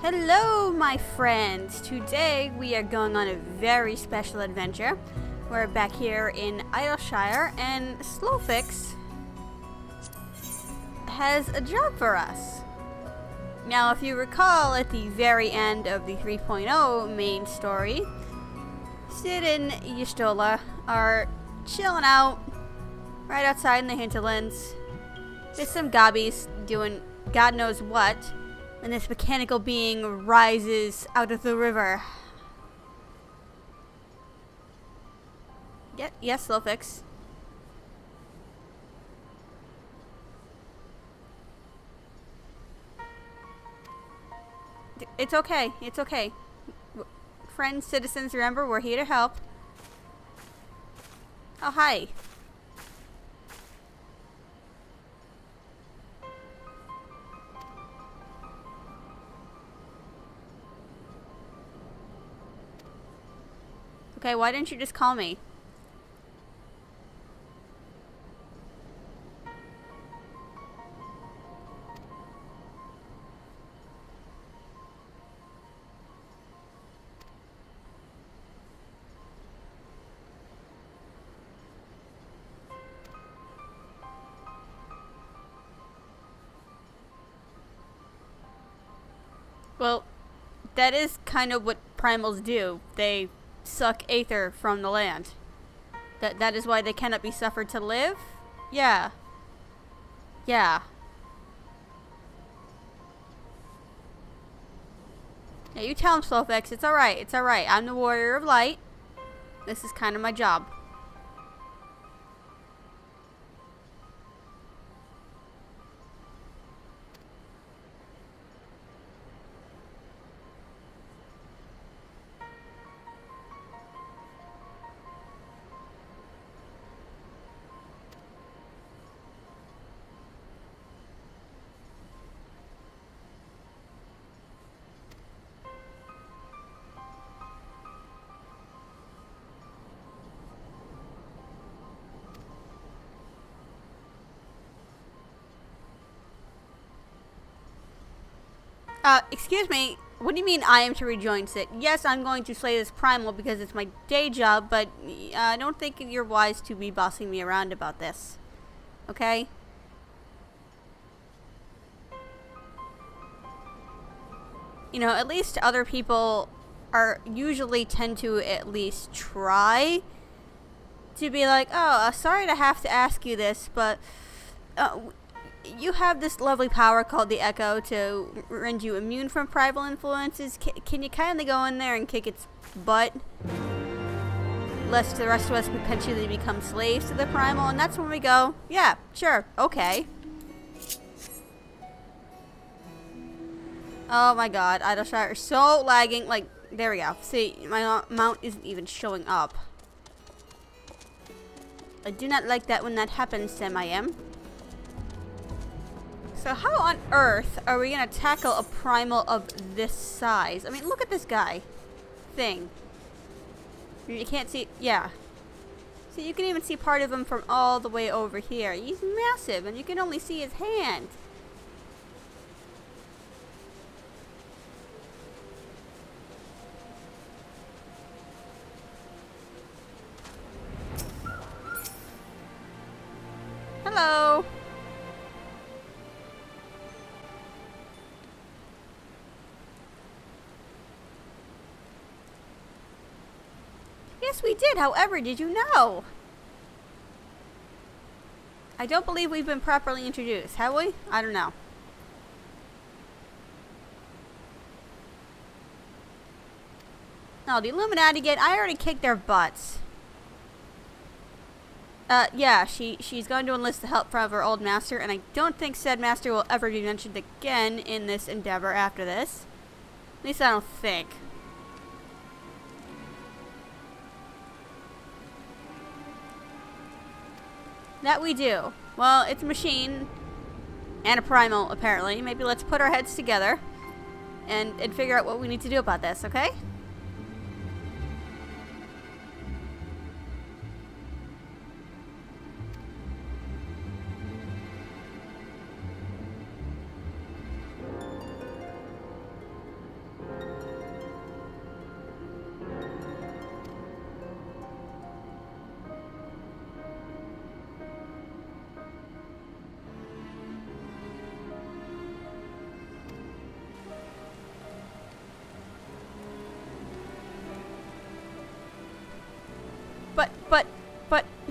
Hello, my friends! Today we are going on a very special adventure. We're back here in Idyllshire, and Slowfix has a job for us. Now, if you recall at the very end of the 3.0 main story, Cid and Y'shtola are chilling out right outside in the hinterlands with some gobbies doing God knows what and this mechanical being rises out of the river. Yeah, yes, Slowfix. It's okay. It's okay. Friends, citizens, remember, we're here to help. Oh, hi. Okay, why didn't you just call me? Well, that is kind of what primals do. They suck aether from the land. That that is why they cannot be suffered to live? Yeah. Yeah. Yeah, you tell him, Slowfix. It's alright. It's alright. I'm the warrior of light. This is kind of my job. Uh, excuse me. What do you mean I am to rejoin Cid? Yes, I'm going to slay this primal because it's my day job, but uh, I don't think you're wise to be bossing me around about this. Okay? You know, at least other people are usually tend to at least try to be like, oh, uh, sorry to have to ask you this, but uh, you have this lovely power called the Echo to render you immune from primal influences. C can you kindly go in there and kick its butt? Lest the rest of us potentially become slaves to the primal, and that's when we go, yeah, sure, okay. Oh my god, Idyllshire is so lagging. Like, there we go. See, my mount isn't even showing up. I do not like that when that happens, Sam I am. So how on earth are we going to tackle a primal of this size? I mean, look at this guy. Thing. You can't see... Yeah. So you can even see part of him from all the way over here. He's massive, and you can only see his hand. Hello. Yes, we did. However, did you know? I don't believe we've been properly introduced. Have we? I don't know. No, the Illuminati get I already kicked their butts. Uh, yeah, she she's going to enlist the help from her old master, and I don't think said master will ever be mentioned again in this endeavor after this. At least I don't think. That we do. Well, it's a machine and a primal, apparently. Maybe let's put our heads together and, and figure out what we need to do about this, okay?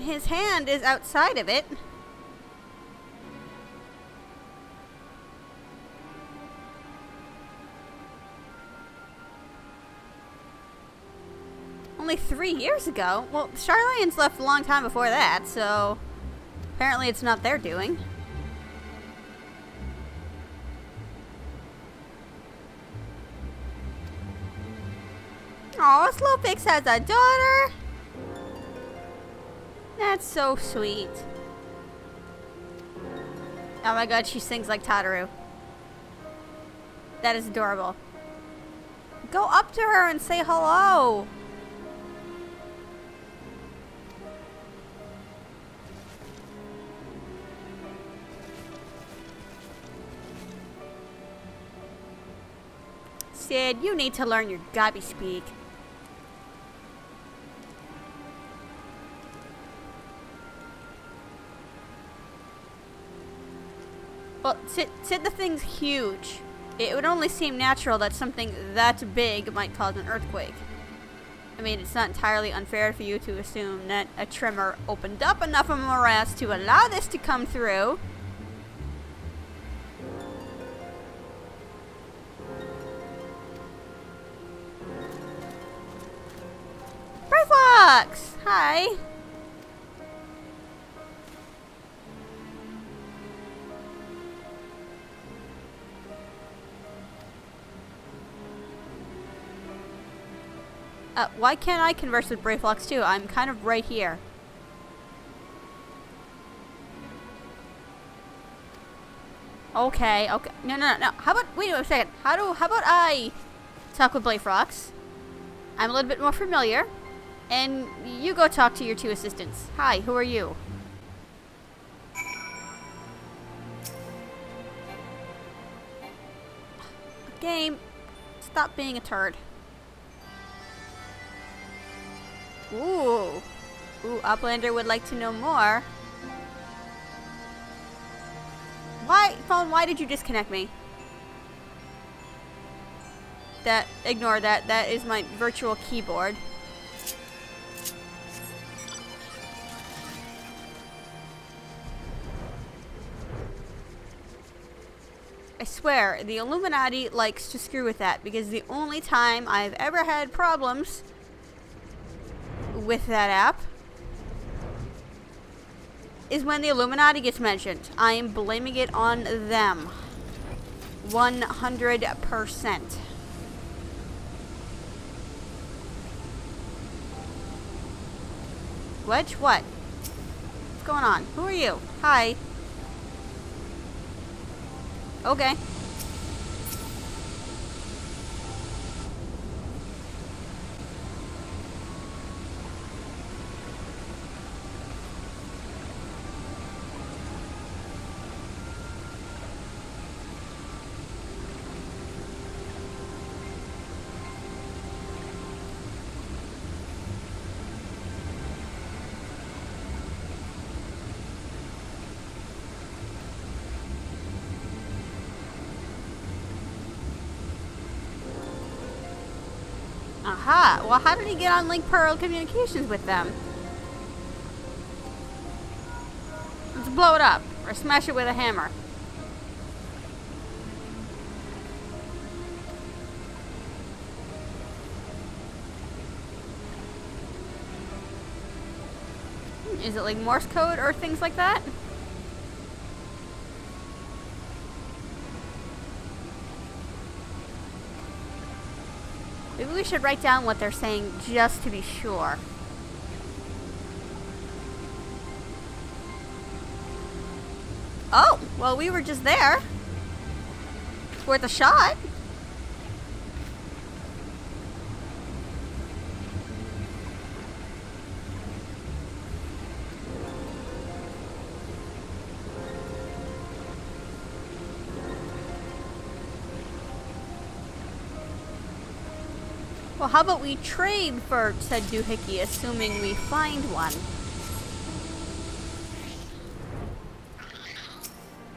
His hand is outside of it. Only three years ago? Well, Sharlayans left a long time before that, so apparently it's not their doing. Oh, Slowfix has a daughter? That's so sweet. Oh my god, she sings like Tataru. That is adorable. Go up to her and say hello. Cid, you need to learn your Gabi speak. Cid, the thing's huge. It would only seem natural that something that big might cause an earthquake. I mean, it's not entirely unfair for you to assume that a tremor opened up enough of a morass to allow this to come through. Why can't I converse with Brayflox too? I'm kind of right here. Okay, okay. No, no, no. How about, wait a second. How do, how about I talk with Brayflox? I'm a little bit more familiar. And you go talk to your two assistants. Hi, who are you? Game, stop being a turd. Ooh. Ooh, Uplander would like to know more. Why, phone, why did you disconnect me? That, ignore that. That is my virtual keyboard. I swear, the Illuminati likes to screw with that because the only time I've ever had problems with that app is when the Illuminati gets mentioned. I am blaming it on them. 100%. Wedge, what? What's going on? Who are you? Hi. Okay. Well, how did he get on Link Pearl communications with them? Let's blow it up. Or smash it with a hammer. Is it like Morse code or things like that? We should write down what they're saying just to be sure. Oh, well we were just there. It's Worth a shot. How about we trade for said doohickey, assuming we find one?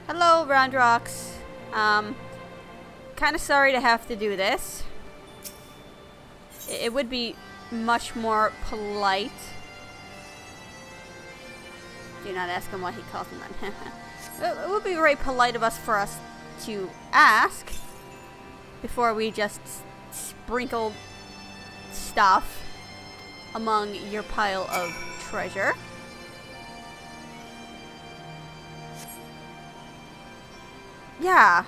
Hello, Roundrox. Um, kind of sorry to have to do this. It would be much more polite Do not ask him why he calls him that. it would be very polite of us for us to ask before we just sprinkle stuff among your pile of treasure. Yeah.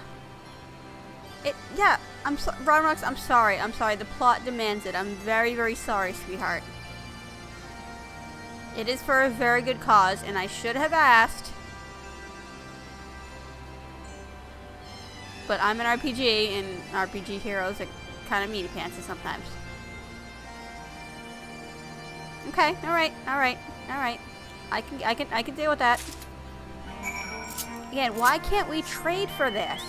It, yeah, I'm so, Ron I'm sorry, I'm sorry, the plot demands it. I'm very, very sorry, sweetheart. It is for a very good cause, and I should have asked. But I'm an RPG, and RPG heroes are kind of meaty pants sometimes. Okay, alright, alright, alright. I can, I can, I can deal with that. Again, why can't we trade for this?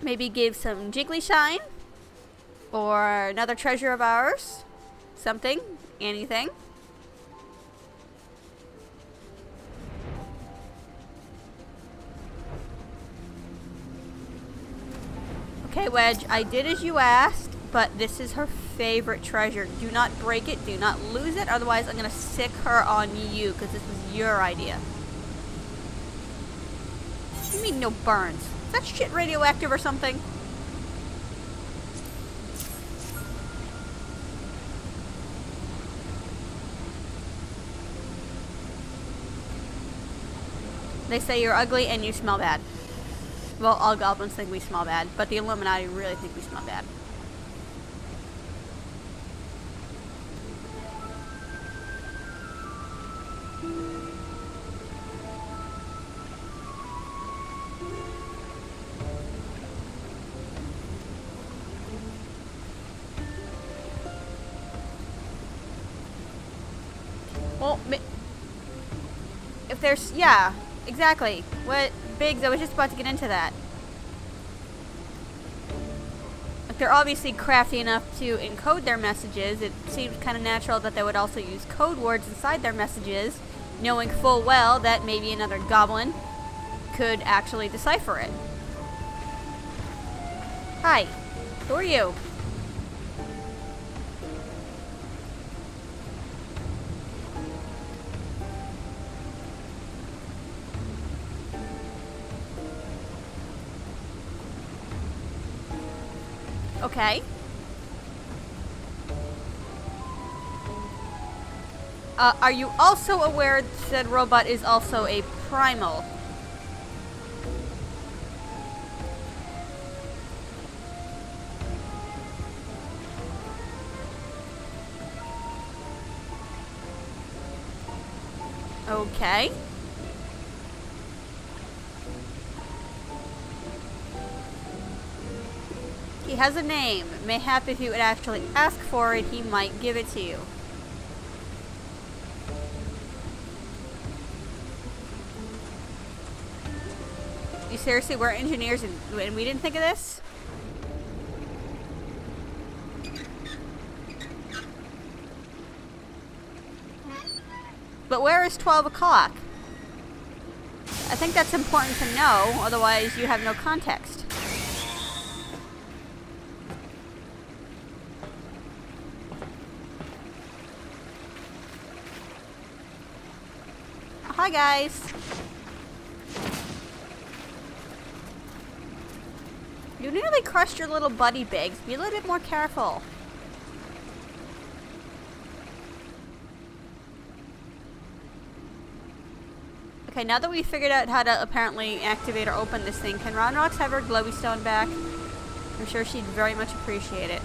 Maybe give some Jiggly Shine? Or another treasure of ours? Something? Anything? Okay, Wedge, I did as you asked, but this is her favorite treasure. Do not break it. Do not lose it. Otherwise, I'm going to sick her on you because this was your idea. What do you mean no burns? Is that shit radioactive or something? They say you're ugly and you smell bad. Well, all goblins think we smell bad, but the Illuminati really think we smell bad. Well, if there's, yeah, Exactly. What? Biggs, I was just about to get into that. Like, they're obviously crafty enough to encode their messages. It seems kind of natural that they would also use code words inside their messages, knowing full well that maybe another goblin could actually decipher it. Hi. Who are you? Okay. Uh, are you also aware that said robot is also a primal? Okay. Has a name. Mayhap if you would actually ask for it, he might give it to you. You seriously, we're engineers and, and we didn't think of this? But where is 12 o'clock? I think that's important to know, otherwise you have no context. Hi, guys. You nearly crushed your little buddy, Biggs. Be a little bit more careful. Okay, now that we figured out how to apparently activate or open this thing, can Roundrox have her glowy stone back? I'm sure she'd very much appreciate it.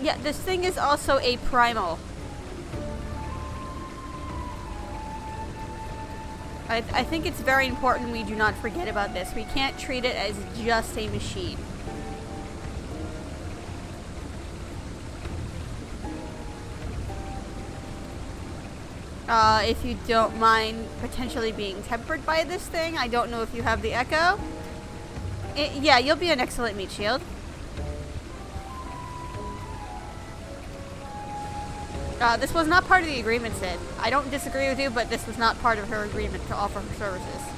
Yeah, this thing is also a primal. I, I think it's very important we do not forget about this. We can't treat it as just a machine. Uh, if you don't mind potentially being tempered by this thing, I don't know if you have the echo. It, yeah, you'll be an excellent meat shield. Uh, this was not part of the agreement, Cid. I don't disagree with you, but this was not part of her agreement to offer her services.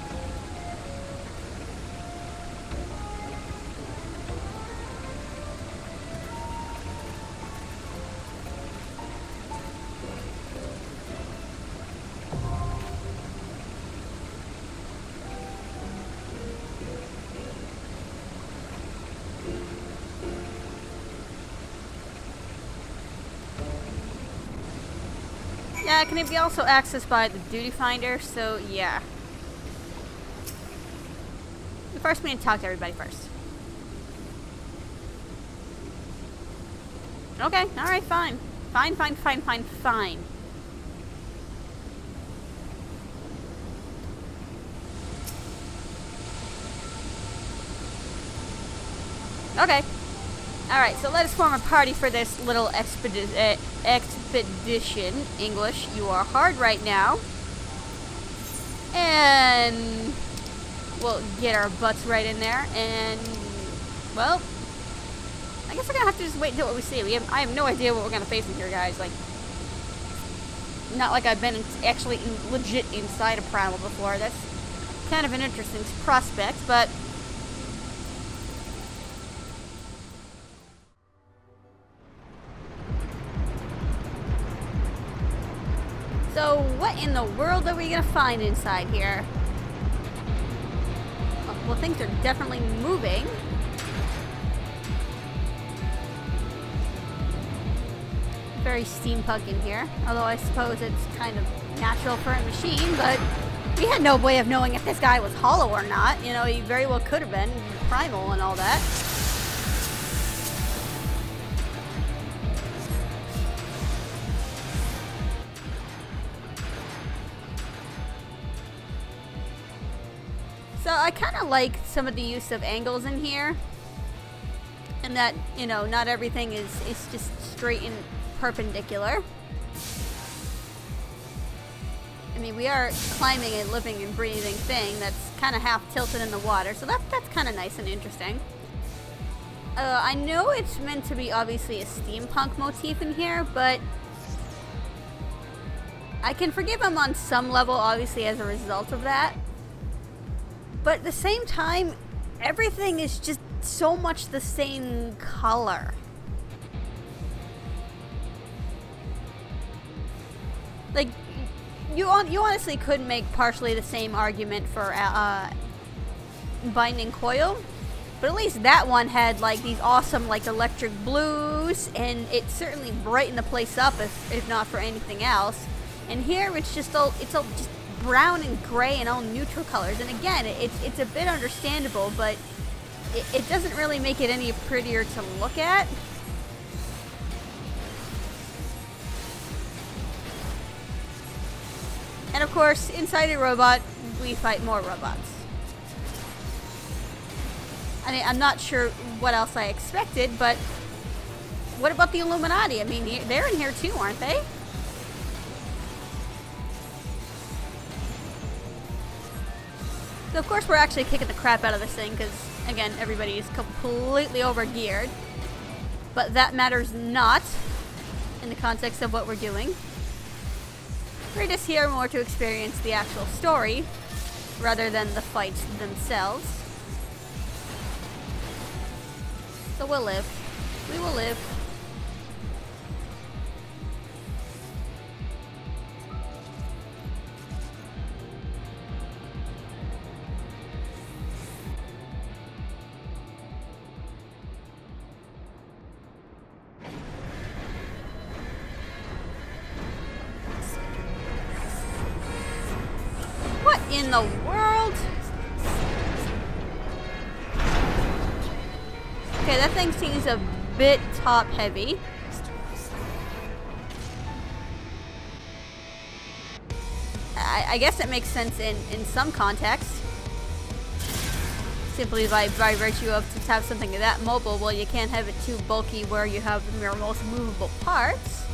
Be also accessed by the duty finder? So, yeah. First, we need to talk to everybody first. Okay, alright, fine. Fine, fine, fine, fine, fine. Okay. Alright, so let us form a party for this little expedi uh, expedition. English, you are hard right now. And we'll get our butts right in there. And, well, I guess we're to have to just wait until what we see. We have, I have no idea what we're to face in here, guys. Like, not like I've been in, actually in, legit inside a primal before. That's kind of an interesting prospect, but in the world are we gonna find inside here? Well, things are definitely moving. Very steampunk in here, although I suppose it's kind of natural for a machine, but we had no way of knowing if this guy was hollow or not. You know, he very well could have been primal and all that. Of like some of the use of angles in here. And that, you know, not everything is, is just straight and perpendicular. I mean, we are climbing a living and breathing thing that's kind of half tilted in the water, so that, that's kind of nice and interesting. Uh, I know it's meant to be obviously a steampunk motif in here, but I can forgive him on some level, obviously, as a result of that. But at the same time, everything is just so much the same color. Like, you you honestly could make partially the same argument for uh, Binding Coil, but at least that one had like these awesome like electric blues, and it certainly brightened the place up if, if not for anything else. And here it's just all it's all just brown and gray and all neutral colors. And again, it's, it's a bit understandable, but it, it doesn't really make it any prettier to look at. And of course, inside a robot, we fight more robots. I mean, I'm not sure what else I expected, but what about the Illuminati? I mean, they're in here too, aren't they? So of course we're actually kicking the crap out of this thing because, again, everybody is completely over-geared. But that matters not in the context of what we're doing. We're just here more to experience the actual story rather than the fights themselves. So we'll live. We will live. Okay, that thing seems a bit top heavy. I, I guess it makes sense in, in some context. Simply by, by virtue of to have something that mobile, well you can't have it too bulky where you have your most movable parts.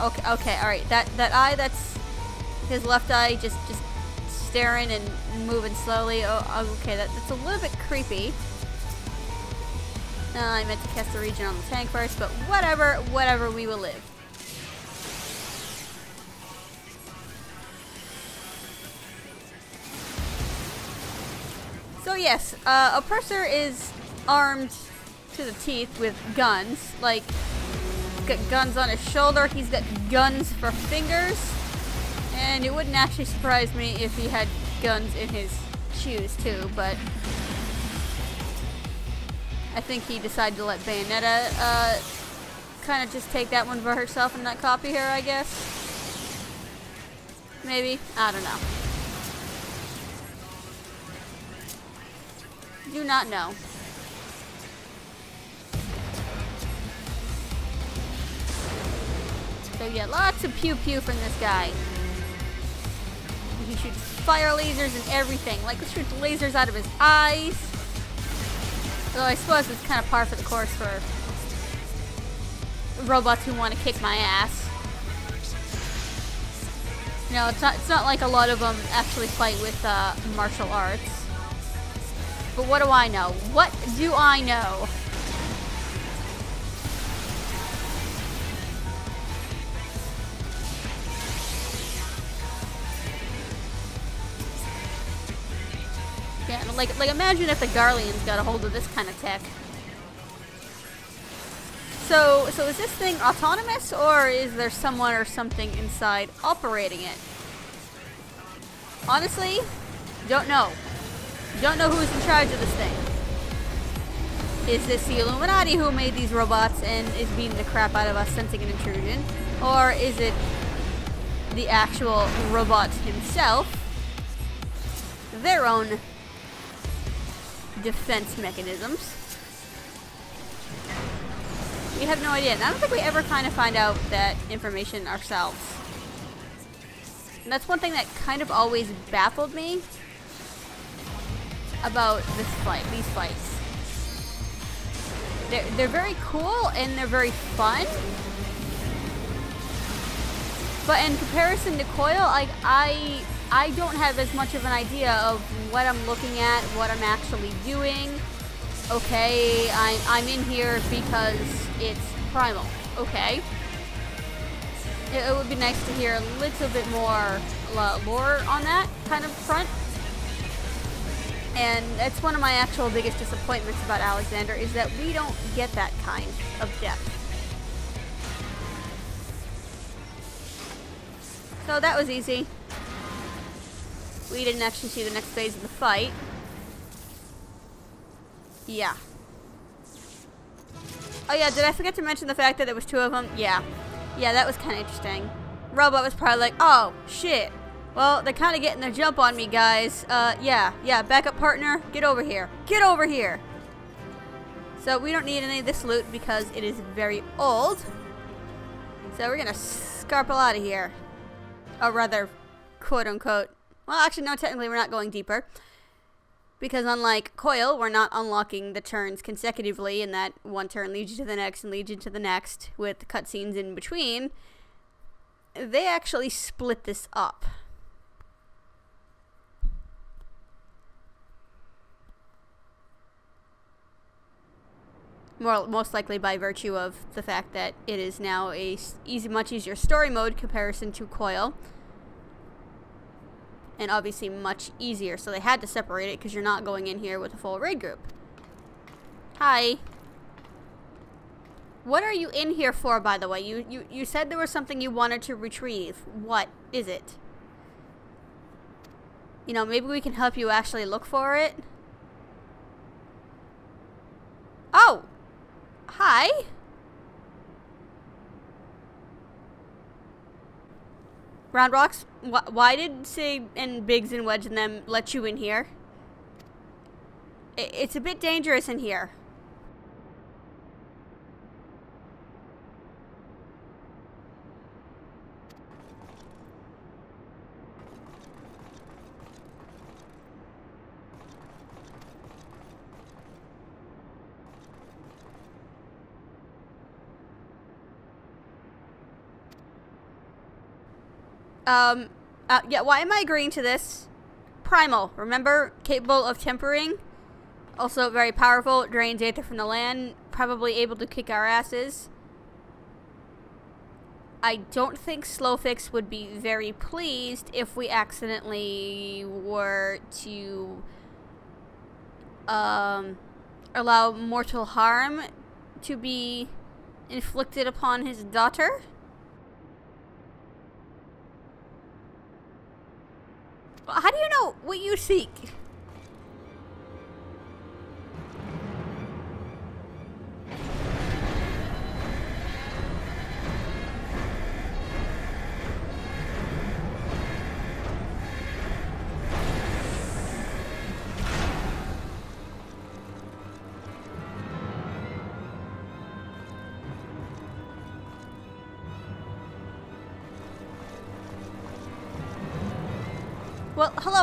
Okay, okay, all right. That that eye, that's his left eye, just just staring and moving slowly. Oh, okay, that, that's a little bit creepy. Uh, I meant to cast the Regen on the tank first, but whatever, whatever, we will live. So yes, uh, Oppressor is armed to the teeth with guns. Like, got guns on his shoulder, he's got guns for fingers, and it wouldn't actually surprise me if he had guns in his shoes too, but I think he decided to let Bayonetta uh, kind of just take that one for herself and not copy her, I guess. Maybe? I don't know. Do not know. So yeah, lots of pew pew from this guy. He shoots fire lasers and everything. Like, he shoots lasers out of his eyes. Though I suppose it's kind of par for the course for robots who want to kick my ass. You know, it's not, it's not like a lot of them actually fight with uh, martial arts. But what do I know? What do I know? Like, like imagine if the Garleans got a hold of this kind of tech. So, so is this thing autonomous, or is there someone or something inside operating it? Honestly, don't know. Don't know who's in charge of this thing. Is this the Illuminati who made these robots and is beating the crap out of us sensing an intrusion? Or is it the actual robot himself? Their own defense mechanisms. We have no idea. And I don't think we ever kind of find out that information ourselves. And that's one thing that kind of always baffled me about this fight, these fights. They're, they're very cool and they're very fun. But in comparison to Coil, like I I don't have as much of an idea of what I'm looking at, what I'm actually doing. Okay, I'm, I'm in here because it's Primal. Okay. It, it would be nice to hear a little bit more lore on that kind of front. And that's one of my actual biggest disappointments about Alexander is that we don't get that kind of depth. So that was easy. We didn't actually see the next phase of the fight. Yeah. Oh yeah, did I forget to mention the fact that there was two of them? Yeah. Yeah, that was kind of interesting. Robot was probably like, oh, shit. Well, they're kind of getting their jump on me, guys. Uh, yeah, yeah, backup partner, get over here. Get over here! So we don't need any of this loot because it is very old. So we're gonna scarple out of here. Or rather, quote-unquote, well, actually, no, technically we're not going deeper. Because unlike Coil, we're not unlocking the turns consecutively, and that one turn leads you to the next and leads you to the next with cutscenes in between. They actually split this up. More, most likely by virtue of the fact that it is now a easy, much easier story mode comparison to Coil and obviously much easier. So they had to separate it because you're not going in here with a full raid group. Hi. What are you in here for, by the way? You, you, you said there was something you wanted to retrieve. What is it? You know, maybe we can help you actually look for it. Oh! Hi! Roundrox, wh why did Cid and Biggs and Wedge and them let you in here? I it's a bit dangerous in here. Um, uh, yeah, why am I agreeing to this? Primal, remember? Capable of tempering. Also very powerful, drains Aether from the land, probably able to kick our asses. I don't think Slowfix would be very pleased if we accidentally were to um, allow mortal harm to be inflicted upon his daughter. How do you know what you seek?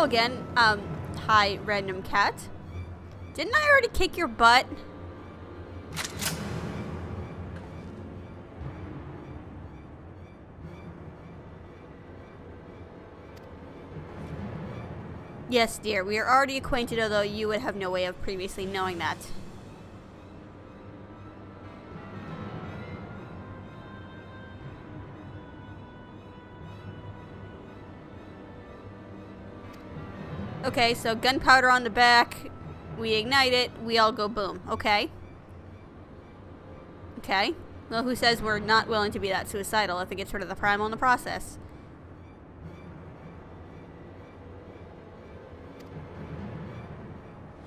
Again. Um, hi, random cat. Didn't I already kick your butt? Yes, dear, we are already acquainted, although you would have no way of previously knowing that. Okay, so gunpowder on the back. We ignite it. We all go boom. Okay. Okay. Well, who says we're not willing to be that suicidal if it gets rid of the primal in the process?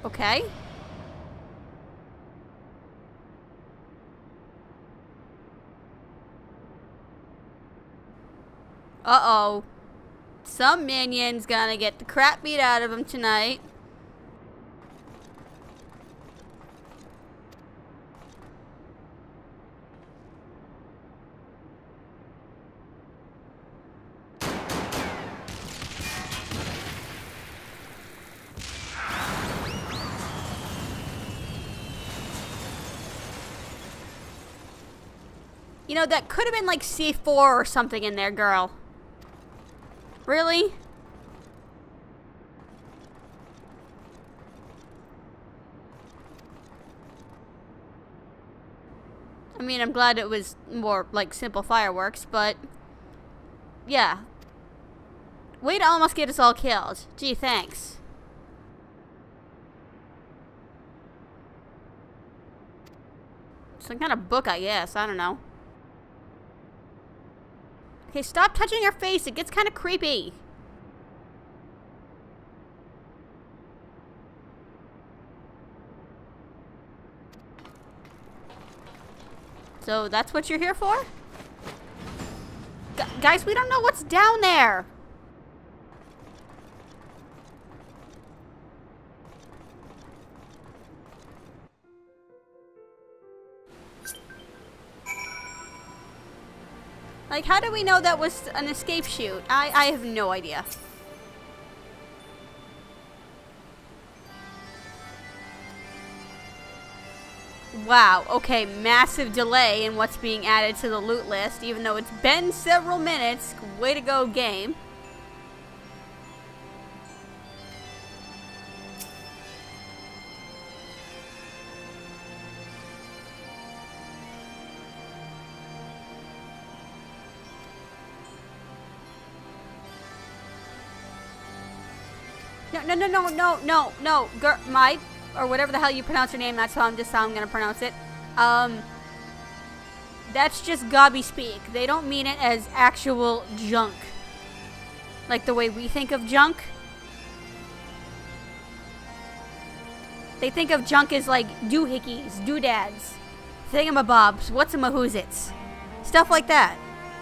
Okay. Uh-oh. Some minion's gonna get the crap beat out of him tonight. You know, that could have been like C4 or something in there, girl. Really? I mean, I'm glad it was more like simple fireworks, but yeah. Way to almost get us all killed. Gee, thanks. Some kind of book, I guess. I don't know. Okay, stop touching your face. It gets kind of creepy. So that's what you're here for? Gu guys, we don't know what's down there. Like, how do we know that was an escape chute? I, I have no idea. Wow, okay, massive delay in what's being added to the loot list, even though it's been several minutes. Way to go, game. No, no, no, no, no, no, Mike, or whatever the hell you pronounce your name, that's how I'm just how I'm gonna pronounce it. Um, that's just gobby speak. They don't mean it as actual junk. Like the way we think of junk. They think of junk as like doohickeys, doodads, thingamabobs, what's a mahoozits, stuff like that.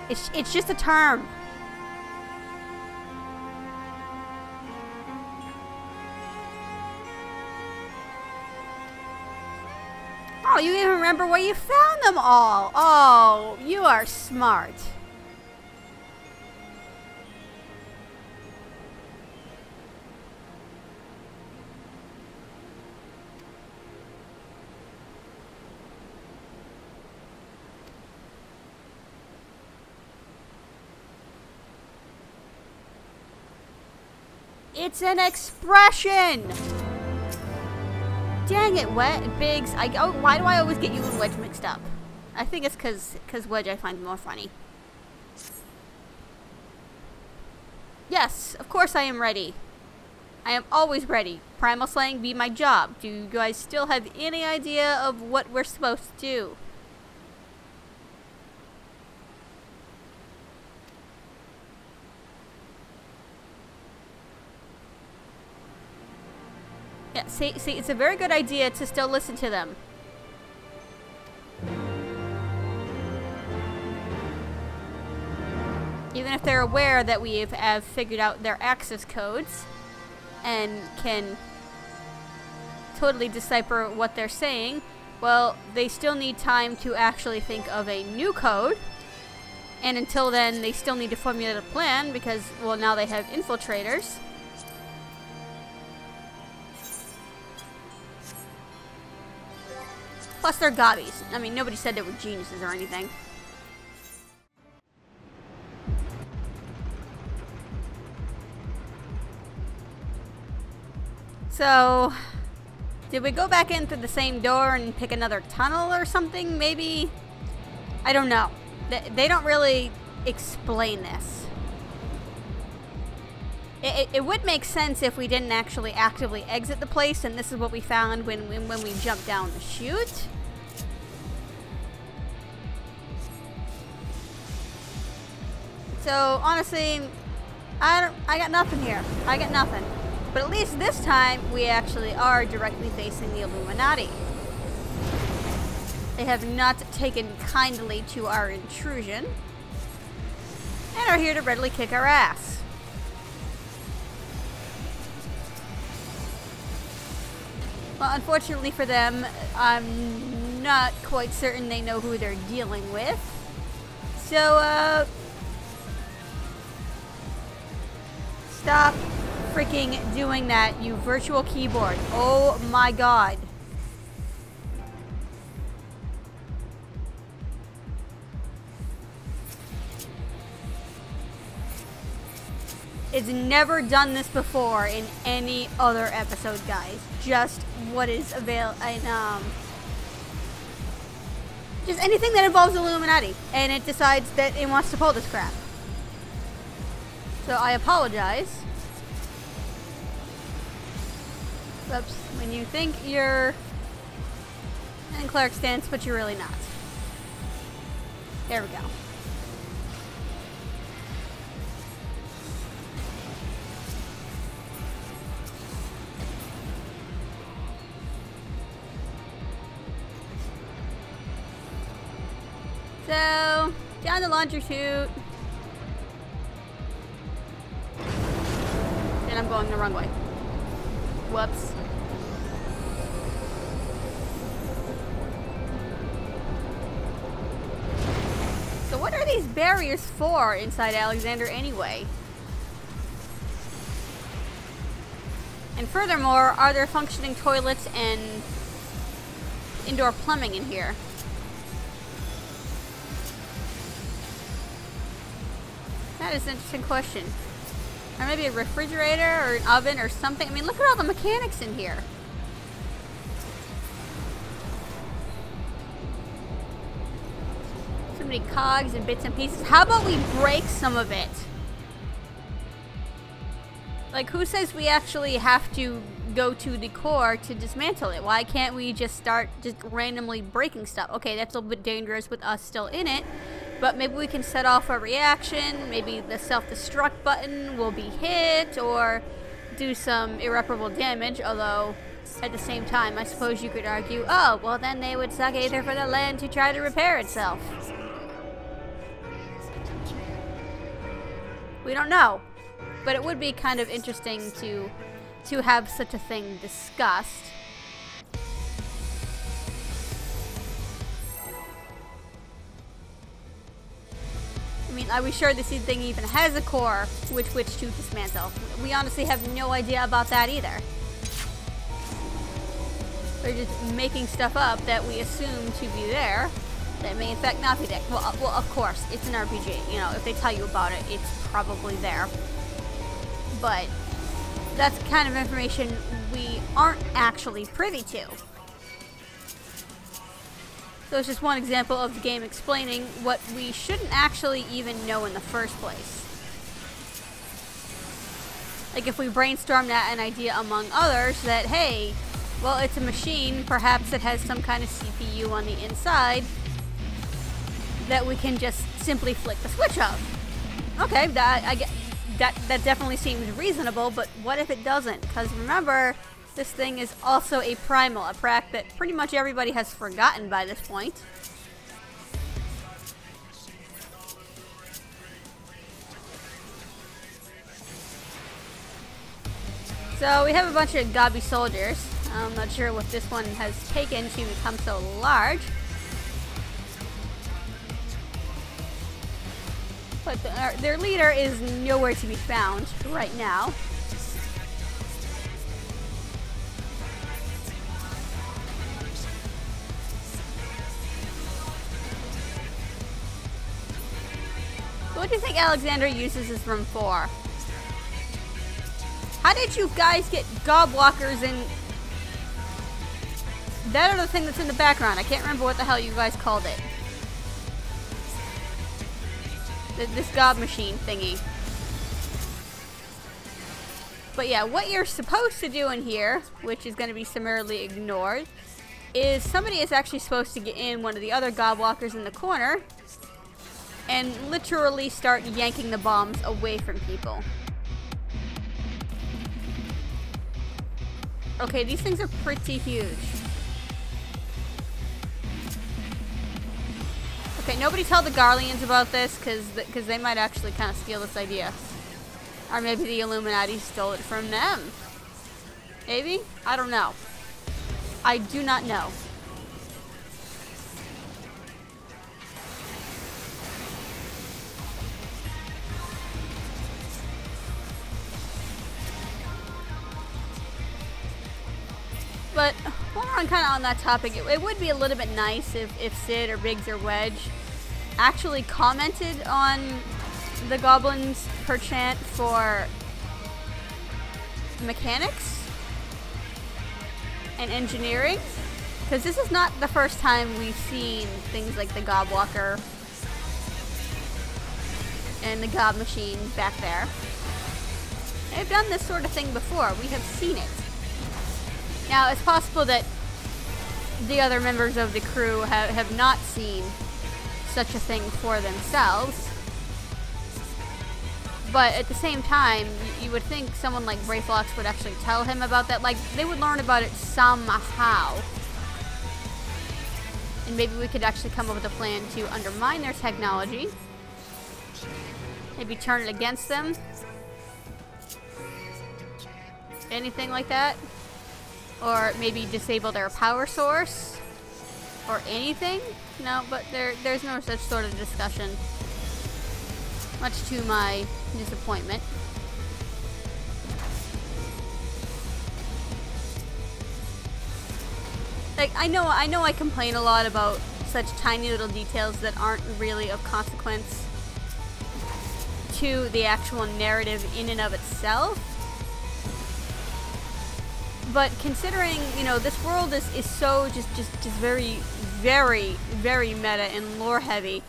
It's, it's just a term. Remember where you found them all. Oh, you are smart. It's an expression! Dang it, Wet, Biggs. I, oh, why do I always get you and Wedge mixed up? I think it's because cause Wedge I find more funny. Yes, of course I am ready. I am always ready. Primal slaying be my job. Do you guys still have any idea of what we're supposed to do? Yeah, see, see, it's a very good idea to still listen to them. Even if they're aware that we have, have figured out their access codes and can totally decipher what they're saying, well, they still need time to actually think of a new code. And until then, they still need to formulate a plan because, well, now they have infiltrators. Plus, they're gobbies. I mean, nobody said they were geniuses or anything. So, did we go back in through the same door and pick another tunnel or something, maybe? I don't know. They, they don't really explain this. It, it, would make sense if we didn't actually actively exit the place, and this is what we found when, when, when we jumped down the chute. So, honestly, I, don't, I got nothing here. I got nothing. But at least this time, we actually are directly facing the Illuminati. They have not taken kindly to our intrusion, and are here to readily kick our ass. Well, unfortunately for them, I'm not quite certain they know who they're dealing with. So, uh... Stop freaking doing that, you virtual keyboard. Oh my god. It's never done this before in any other episode, guys. Just what is available in um just anything that involves Illuminati and it decides that it wants to pull this crap. So I apologize. Oops. When you think you're in cleric stance, but you're really not. There we go. So, down the launcher chute. And I'm going the wrong way. Whoops. So what are these barriers for inside Alexander anyway? And furthermore, are there functioning toilets and indoor plumbing in here? That is an interesting question. Or maybe a refrigerator or an oven or something. I mean, look at all the mechanics in here. So many cogs and bits and pieces. How about we break some of it? Like, who says we actually have to go to the core to dismantle it? Why can't we just start just randomly breaking stuff? Okay, that's a little bit dangerous with us still in it. But maybe we can set off a reaction, maybe the self-destruct button will be hit, or do some irreparable damage, although at the same time, I suppose you could argue, oh, well then they would suck Aether for the land to try to repair itself. We don't know. But it would be kind of interesting to to have such a thing discussed. I mean, are we sure this thing even has a core which which to dismantle? We honestly have no idea about that either. We're just making stuff up that we assume to be there that may in fact not be there. Well, uh, well, of course, it's an RPG. You know, if they tell you about it, it's probably there. But that's the kind of information we aren't actually privy to. So it's just one example of the game explaining what we shouldn't actually even know in the first place. Like if we brainstorm that an idea among others that, hey, well, it's a machine, perhaps it has some kind of CPU on the inside that we can just simply flick the switch of. Okay, that I that that definitely seems reasonable, but what if it doesn't? Because remember, this thing is also a primal, a prac that pretty much everybody has forgotten by this point. So we have a bunch of gobby soldiers. I'm not sure what this one has taken to become so large. But the, uh, their leader is nowhere to be found right now. Alexander uses this room for? How did you guys get gobwalkers in that other thing that's in the background? I can't remember what the hell you guys called it. this gob machine thingy. But yeah, what you're supposed to do in here, which is going to be summarily ignored, is somebody is actually supposed to get in one of the other gobwalkers in the corner and literally start yanking the bombs away from people. Okay, these things are pretty huge. Okay, nobody tell the Garleans about this, because because they might actually kind of steal this idea. Or maybe the Illuminati stole it from them. Maybe? I don't know. I do not know. But while we're on kind of on that topic, it, it, would be a little bit nice if, if Cid or Biggs or Wedge actually commented on the goblins perchant for mechanics and engineering. Because this is not the first time we've seen things like the Gobwalker and the Gob Machine back there. They've done this sort of thing before. We have seen it. Now, it's possible that the other members of the crew have, have not seen such a thing for themselves. But at the same time, you would think someone like Brayflox would actually tell him about that. Like, they would learn about it somehow. And maybe we could actually come up with a plan to undermine their technology. Maybe turn it against them. Anything like that or maybe disable their power source or anything. No, but there there's no such sort of discussion. Much to my disappointment. Like I know I know I complain a lot about such tiny little details that aren't really of consequence to the actual narrative in and of itself but considering you know this world is, is so just just just very very very meta and lore heavy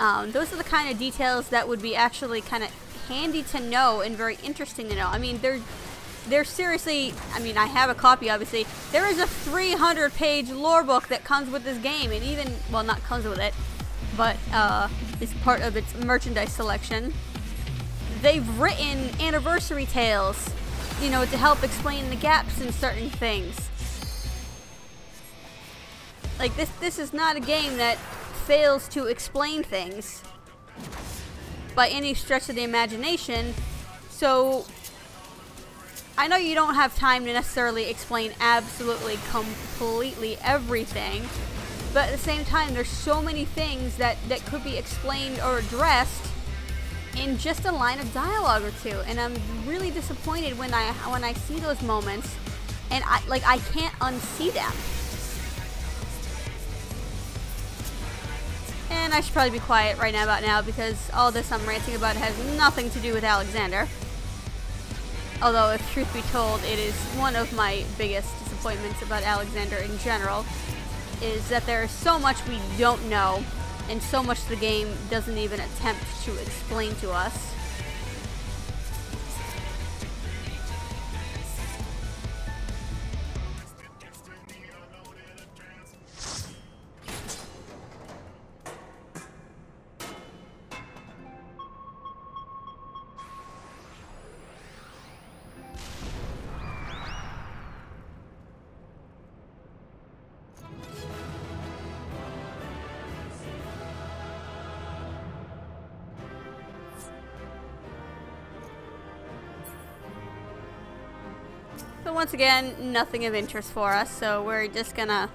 um, those are the kind of details that would be actually kind of handy to know and very interesting to know. I mean they're they're seriously i mean i have a copy obviously. There is a 300 page lore book that comes with this game and even well not comes with it but uh, is part of its merchandise selection. They've written anniversary tales you know, to help explain the gaps in certain things. Like this this is not a game that fails to explain things by any stretch of the imagination. So I know you don't have time to necessarily explain absolutely completely everything, but at the same time there's so many things that that could be explained or addressed in just a line of dialogue or two. And I'm really disappointed when I when I see those moments and I like I can't unsee them. And I should probably be quiet right now about now because all this I'm ranting about has nothing to do with Alexander. Although, if truth be told, it is one of my biggest disappointments about Alexander in general, is that there is so much we don't know, and so much the game doesn't even attempt to explain to us. Once again, nothing of interest for us, so we're just gonna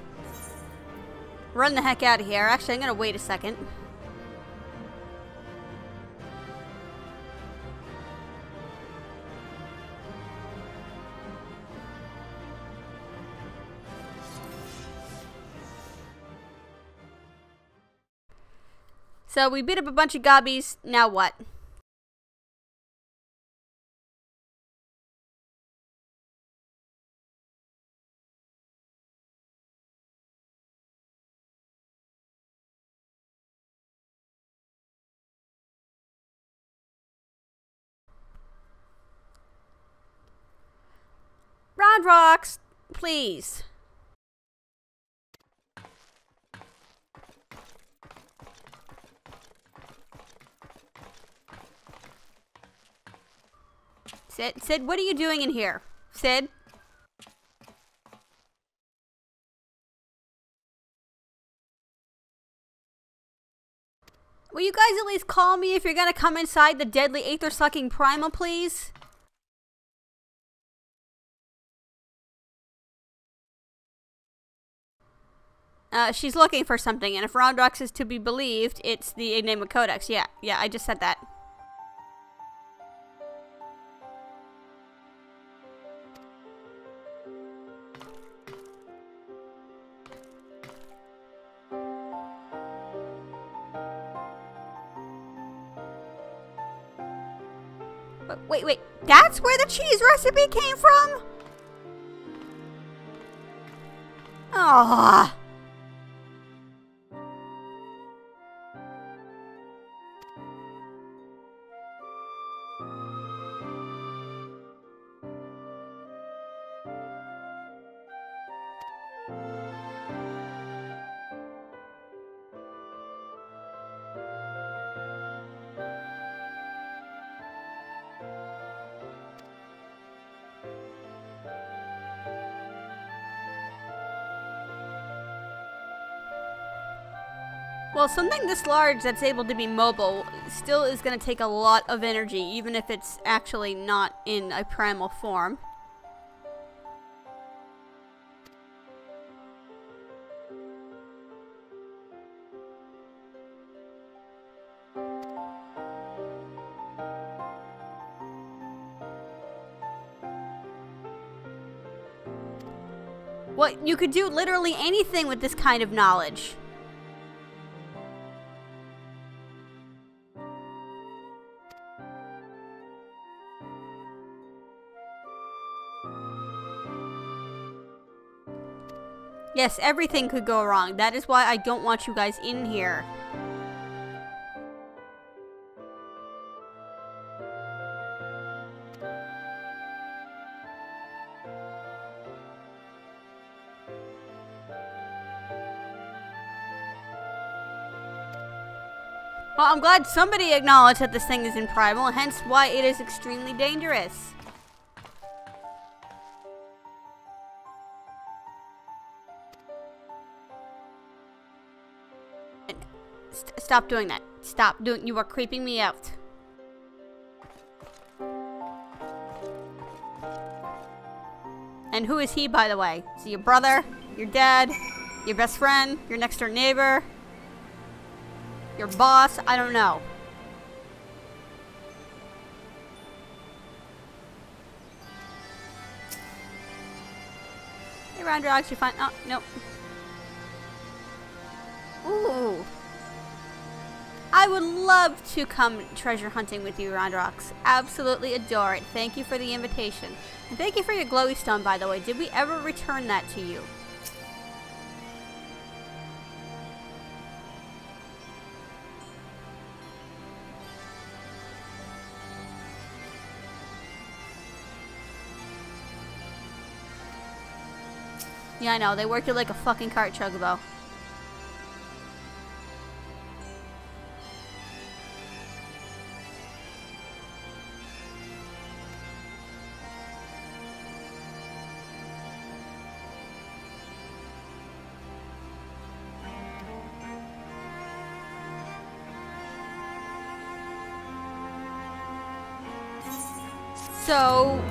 run the heck out of here. Actually, I'm gonna wait a second. So we beat up a bunch of gobbies, now what? Rocks, please. Cid, Cid, what are you doing in here? Cid? Will you guys at least call me if you're gonna come inside the deadly aether sucking primal, please? Uh, she's looking for something, and if Roundrox is to be believed, it's the Enigma Codex. Yeah, yeah, I just said that. Wait, wait, that's where the cheese recipe came from? Ah. Well, something this large that's able to be mobile still is going to take a lot of energy, even if it's actually not in a primal form. Well, you could do literally anything with this kind of knowledge. Yes, everything could go wrong. That is why I don't want you guys in here. Well, I'm glad somebody acknowledged that this thing is in primal, hence why it is extremely dangerous. Stop doing that. Stop doing- you are creeping me out. And who is he, by the way? Is he your brother? Your dad? Your best friend? Your next door neighbor? Your boss? I don't know. Hey, Roundrox, you find- oh, nope. I would love to come treasure hunting with you, Roundrox. Absolutely adore it. Thank you for the invitation. And thank you for your glowy stone, by the way. Did we ever return that to you? Yeah, I know. They worked it like a fucking cart chocobo.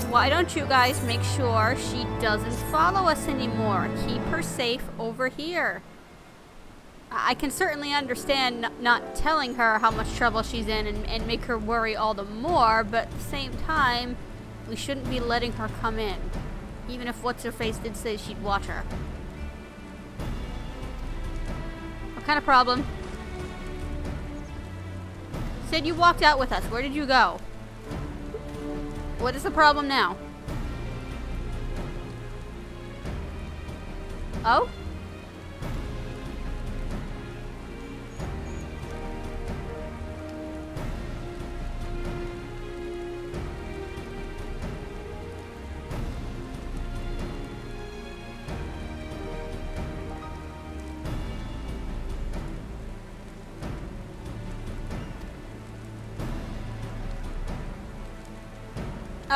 Why don't you guys make sure she doesn't follow us anymore? Keep her safe over here. I can certainly understand not telling her how much trouble she's in and, and make her worry all the more, but at the same time, we shouldn't be letting her come in. Even if What's-Her-Face did say she'd watch her. What kind of problem? Said you walked out with us. Where did you go? What is the problem now? Oh?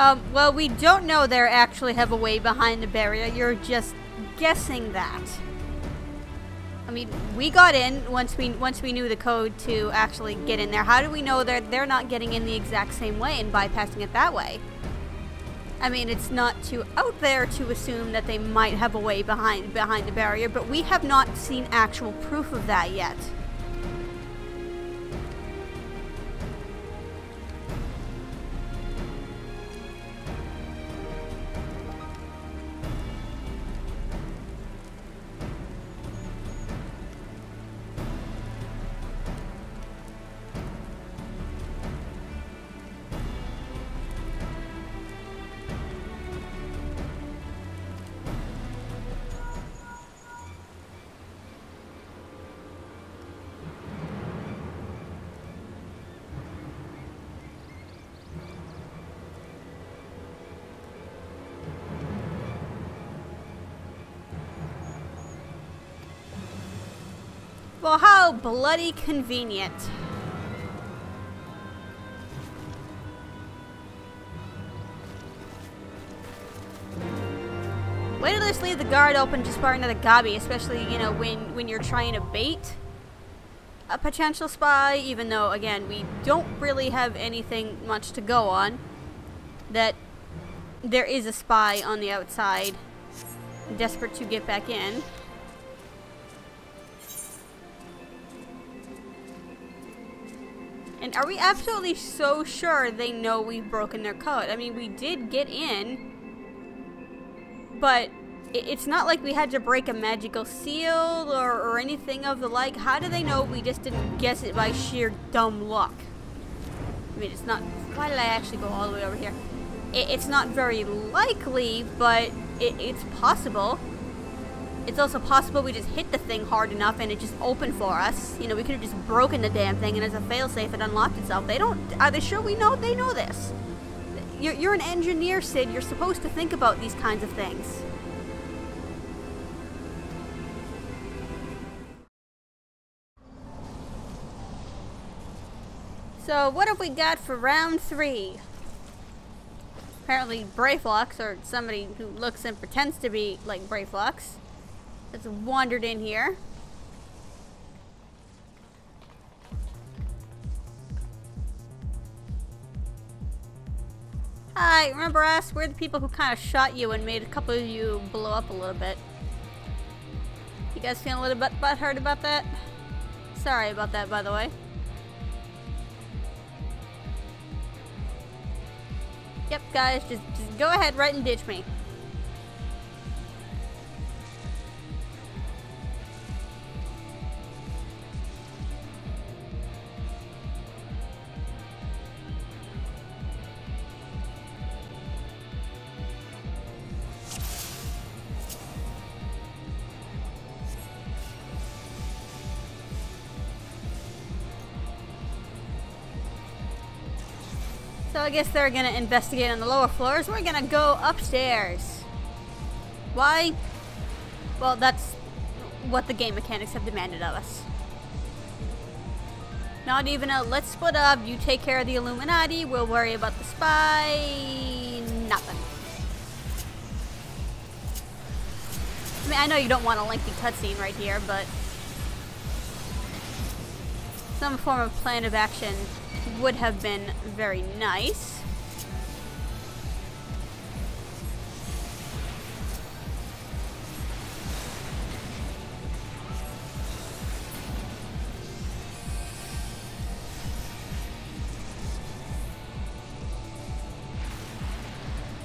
Um, well, we don't know they actually have a way behind the barrier. You're just guessing that. I mean, we got in once we once we knew the code to actually get in there. How do we know that they're not getting in the exact same way and bypassing it that way? I mean, it's not too out there to assume that they might have a way behind behind the barrier, but we have not seen actual proof of that yet. Bloody convenient. Way to just leave the guard open to spar another gobby, especially, you know, when, when you're trying to bait a potential spy, even though, again, we don't really have anything much to go on, that there is a spy on the outside, desperate to get back in. Are we absolutely so sure they know we've broken their code? I mean, we did get in, but it's not like we had to break a magical seal or, or anything of the like. How do they know we just didn't guess it by sheer dumb luck? I mean, it's not... Why did I actually go all the way over here? It, it's not very likely, but it, it's possible. It's also possible we just hit the thing hard enough and it just opened for us. You know, we could have just broken the damn thing and as a failsafe it unlocked itself. They don't... Are they sure we know? They know this. You're, you're an engineer, Cid. You're supposed to think about these kinds of things. So, what have we got for round three? Apparently, Brayflox, or somebody who looks and pretends to be like Brayflox, has wandered in here. Hi, remember us? We're the people who kind of shot you and made a couple of you blow up a little bit. You guys feeling a little bit butthurt about that? Sorry about that, by the way. Yep, guys, just, just go ahead right and ditch me. I guess they're gonna investigate on the lower floors. We're gonna go upstairs. Why? Well, that's what the game mechanics have demanded of us. Not even a let's split up, you take care of the Illuminati, we'll worry about the spy. Nothing. I mean, I know you don't want a lengthy cutscene right here, but some form of plan of action would have been very nice.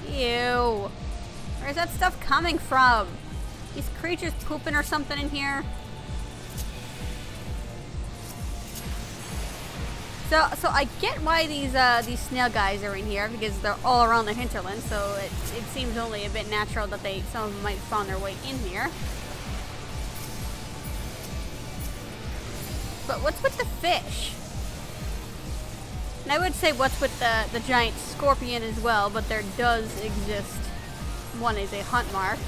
Ew. Where's that stuff coming from? These creatures pooping or something in here? So, so I get why these uh, these snail guys are in here because they're all around the hinterland. So it, it seems only a bit natural that they some of them might find their way in here. But what's with the fish? And I would say what's with the the giant scorpion as well, but there does exist. One is a hunt mark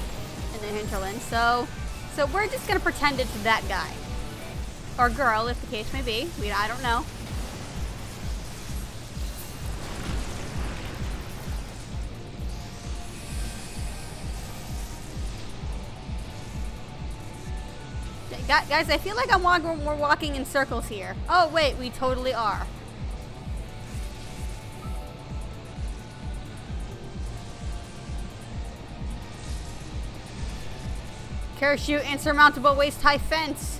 in the hinterland, so so we're just gonna pretend it's that guy or girl, if the case may be. We I don't know. Guys, I feel like I'm walking, we're walking in circles here. Oh, wait, we totally are. Parachute insurmountable waist-high fence.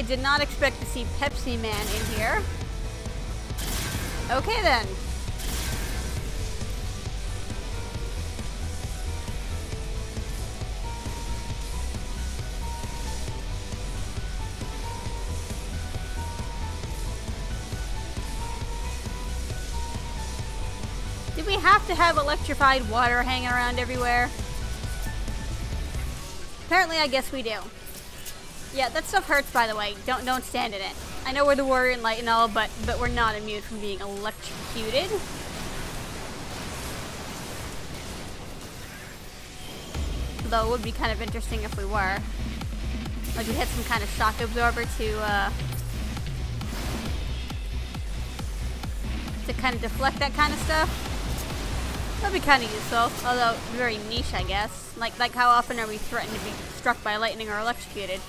Did not expect to see Pepsi Man in here. Okay then. Do we have to have electrified water hanging around everywhere? Apparently, I guess we do. Yeah, that stuff hurts, by the way. Don't don't stand in it. I know we're the warrior and light and all, but but we're not immune from being electrocuted. Though it would be kind of interesting if we were. Like we had some kind of shock absorber to uh, to kind of deflect that kind of stuff. That'd be kind of useful, although very niche, I guess. Like like how often are we threatened to be struck by lightning or electrocuted?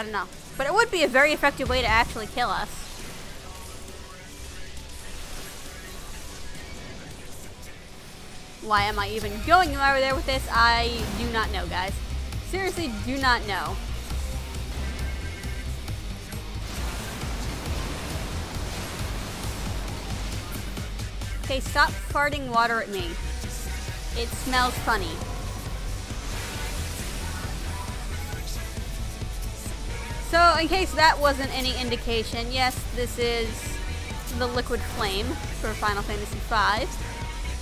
I don't know. But it would be a very effective way to actually kill us. Why am I even going over there with this? I do not know, guys. Seriously, do not know. Okay, stop farting water at me. It smells funny. So, in case that wasn't any indication, yes, this is the liquid flame for Final Fantasy V,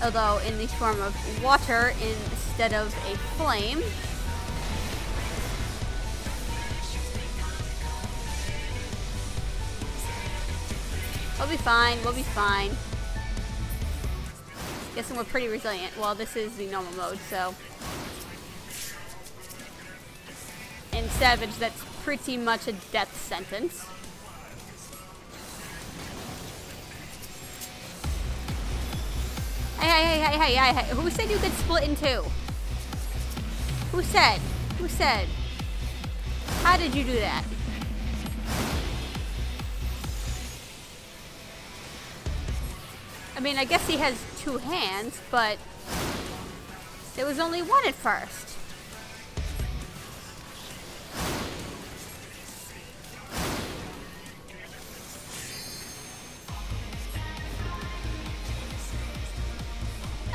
although in the form of water instead of a flame. We'll be fine, we'll be fine. Guessing we're pretty resilient. Well, this is the normal mode, so... In Savage, that's pretty much a death sentence. Hey, hey, hey, hey, hey, hey, who said you could split in two? Who said? Who said? How did you do that? I mean, I guess he has two hands, but there was only one at first.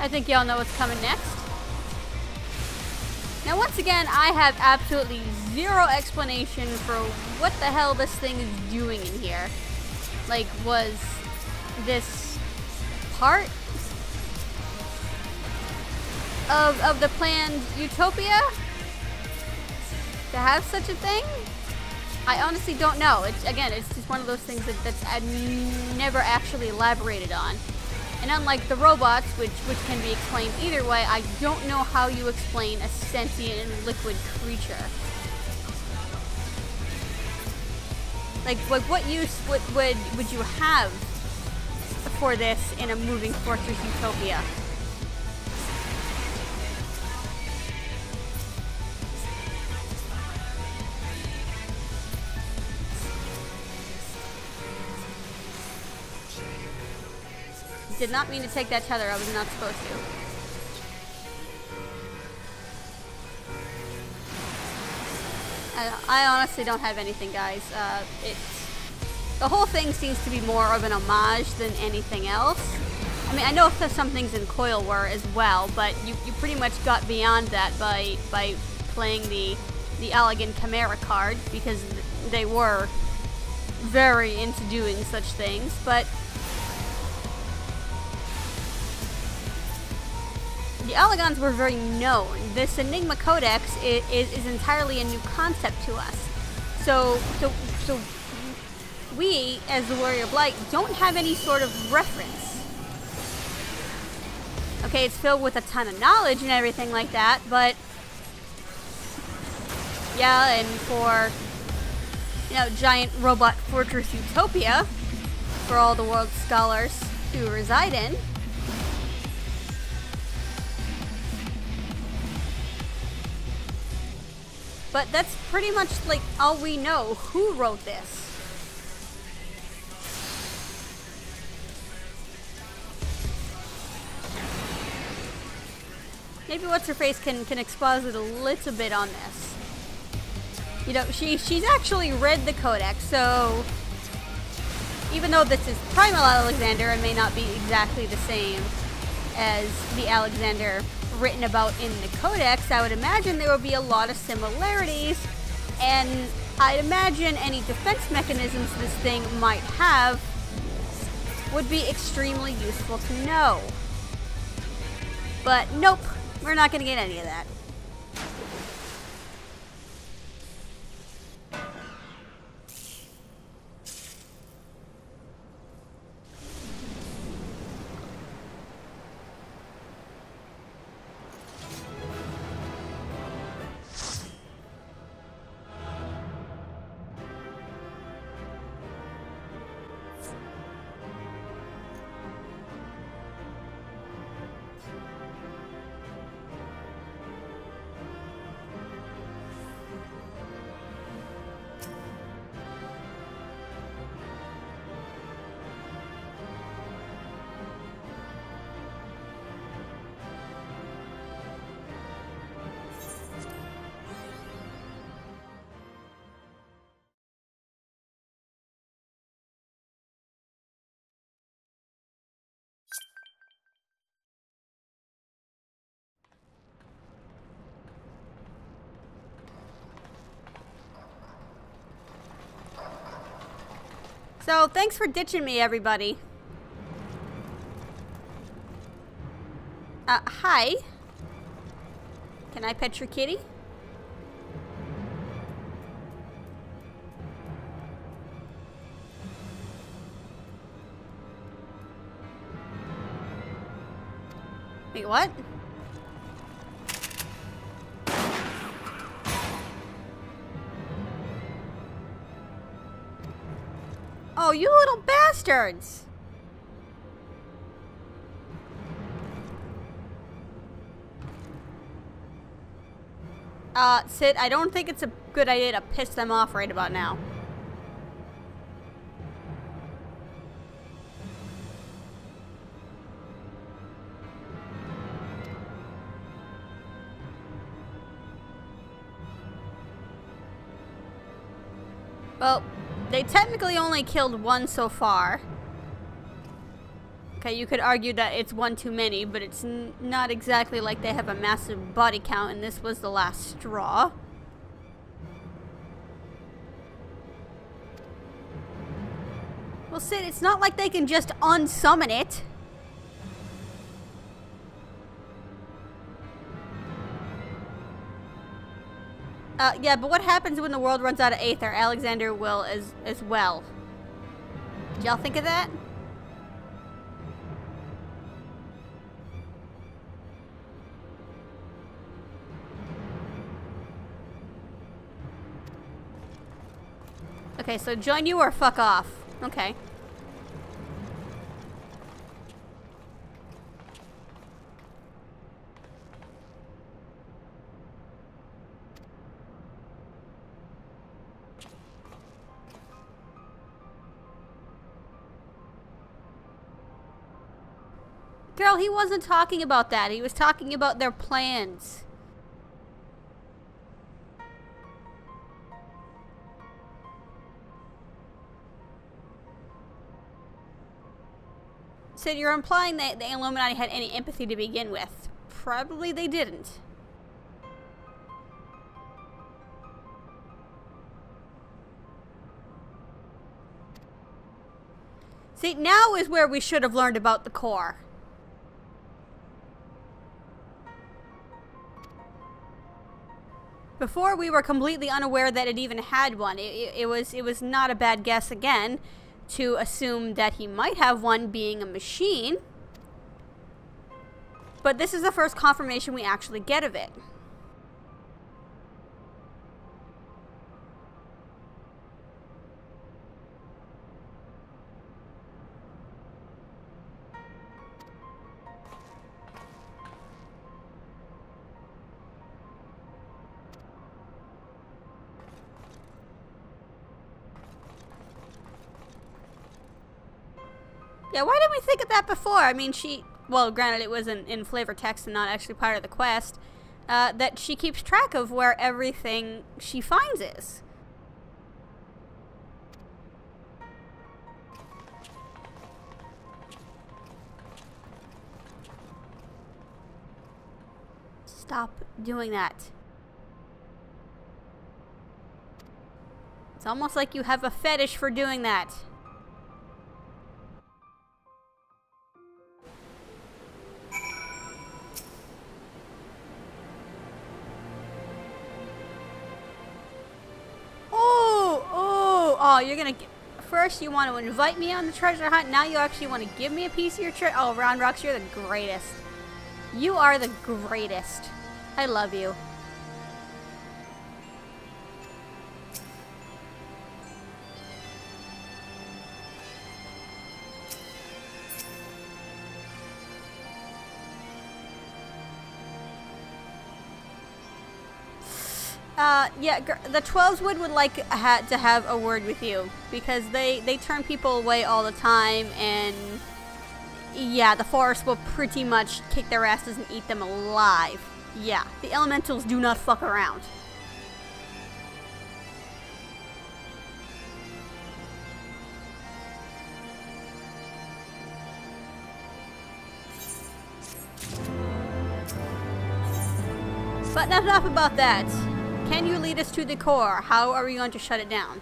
I think y'all know what's coming next. Now, once again, I have absolutely zero explanation for what the hell this thing is doing in here. Like, was this part of, of the planned utopia to have such a thing? I honestly don't know. It's again, it's just one of those things that, that's uh, never actually elaborated on. And unlike the robots, which which can be explained either way, I don't know how you explain a sentient liquid creature. Like, like what use would would would you have for this in a moving fortress utopia? Did not mean to take that tether. I was not supposed to. I, I honestly don't have anything, guys. Uh, it's the whole thing seems to be more of an homage than anything else. I mean, I know some things in Coil were as well, but you, you pretty much got beyond that by by playing the the Allagan Chimera card because they were very into doing such things. But the Allagans were very known. This Enigma Codex is, is, is, entirely a new concept to us. So, so, so we, as the Warrior of Light, don't have any sort of reference. Okay, it's filled with a ton of knowledge and everything like that, but yeah, and for you know, giant robot fortress utopia for all the world's scholars to reside in. But that's pretty much like all we know. Who wrote this? Maybe what's her face can can exposit a little bit on this. You know, she she's actually read the codex, so even though this is Primal Alexander and may not be exactly the same as the Alexander written about in the codex, I would imagine there would be a lot of similarities, and I'd imagine any defense mechanisms this thing might have would be extremely useful to know. But nope, we're not going to get any of that. So, thanks for ditching me, everybody. Uh, hi. Can I pet your kitty? Wait, what? Bastards! Uh, Cid, I don't think it's a good idea to piss them off right about now. Only killed one so far. Okay, you could argue that it's one too many, but it's not exactly like they have a massive body count and this was the last straw. Well, Cid, it's not like they can just unsummon it. Uh, yeah, but what happens when the world runs out of Aether? Alexander will as, as well. Y'all think of that? Okay, so join you or fuck off. Okay. He wasn't talking about that. He was talking about their plans. So you're implying that the Illuminati had any empathy to begin with. Probably they didn't. See, now is where we should have learned about the core. Before we were completely unaware that it even had one. It, it, was it was not a bad guess again to assume that he might have one being a machine. But this is the first confirmation we actually get of it. Yeah, why didn't we think of that before? I mean, she, well, granted it was in, in flavor text and not actually part of the quest, uh, that she keeps track of where everything she finds is. Stop doing that. It's almost like you have a fetish for doing that. Oh, oh, oh, you're gonna... First, you want to invite me on the treasure hunt. Now you actually want to give me a piece of your treasure. Oh, Roundrox, you're the greatest. You are the greatest. I love you. Uh, yeah, the Twelveswood would like ha to have a word with you because they they turn people away all the time, and yeah, the forest will pretty much kick their asses and eat them alive. Yeah, the elementals do not fuck around. But enough about that. Can you lead us to the core? How are we going to shut it down?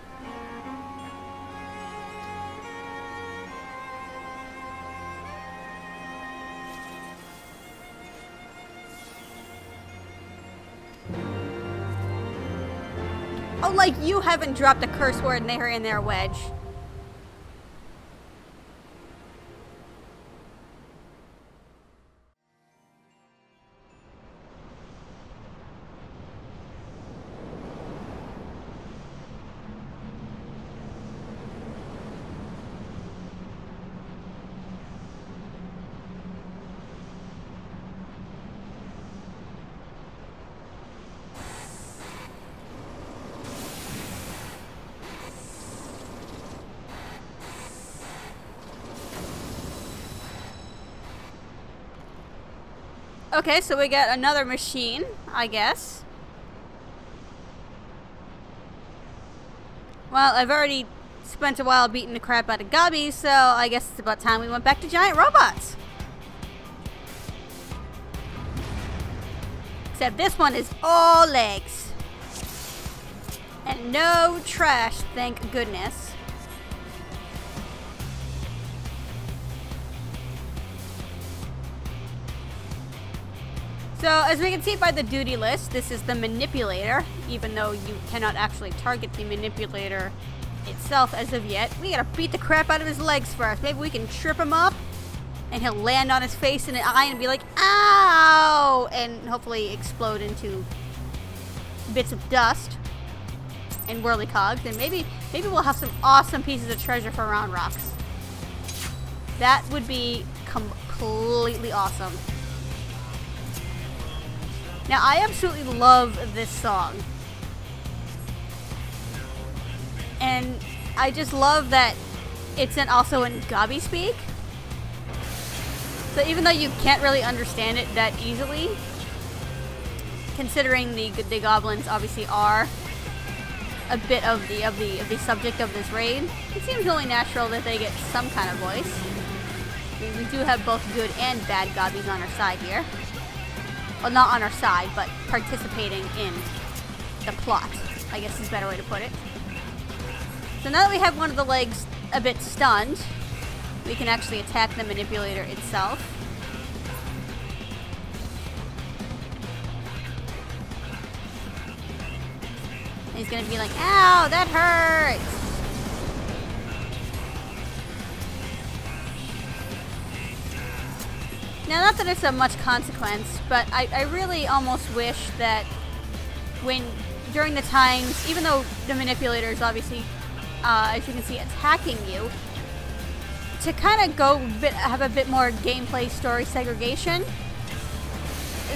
Oh, like you haven't dropped a curse word there in there, Wedge. Okay, so we get another machine, I guess. Well, I've already spent a while beating the crap out of Gobby, so I guess it's about time we went back to giant robots. Except this one is all legs. And no trash, thank goodness. So, as we can see by the duty list, this is the manipulator, even though you cannot actually target the manipulator itself as of yet. We gotta beat the crap out of his legs first. Maybe we can trip him up, and he'll land on his face and an eye and be like, ow! And hopefully explode into bits of dust and whirly cogs. And maybe, maybe we'll have some awesome pieces of treasure for Roundrox. That would be completely awesome. Now, I absolutely love this song. And I just love that it's in also in Gobby speak. So even though you can't really understand it that easily, considering the the goblins obviously are a bit of the of the of the subject of this raid, it seems only natural that they get some kind of voice. I mean, we do have both good and bad gobbies on our side here well, not on our side, but participating in the plot, I guess is a better way to put it. So now that we have one of the legs a bit stunned, we can actually attack the manipulator itself. he's gonna be like, ow, that hurts! Now, not that it's of much consequence, but I, I really almost wish that when, during the times, even though the manipulator is obviously, uh, as you can see, attacking you, to kind of go bit, have a bit more gameplay story segregation,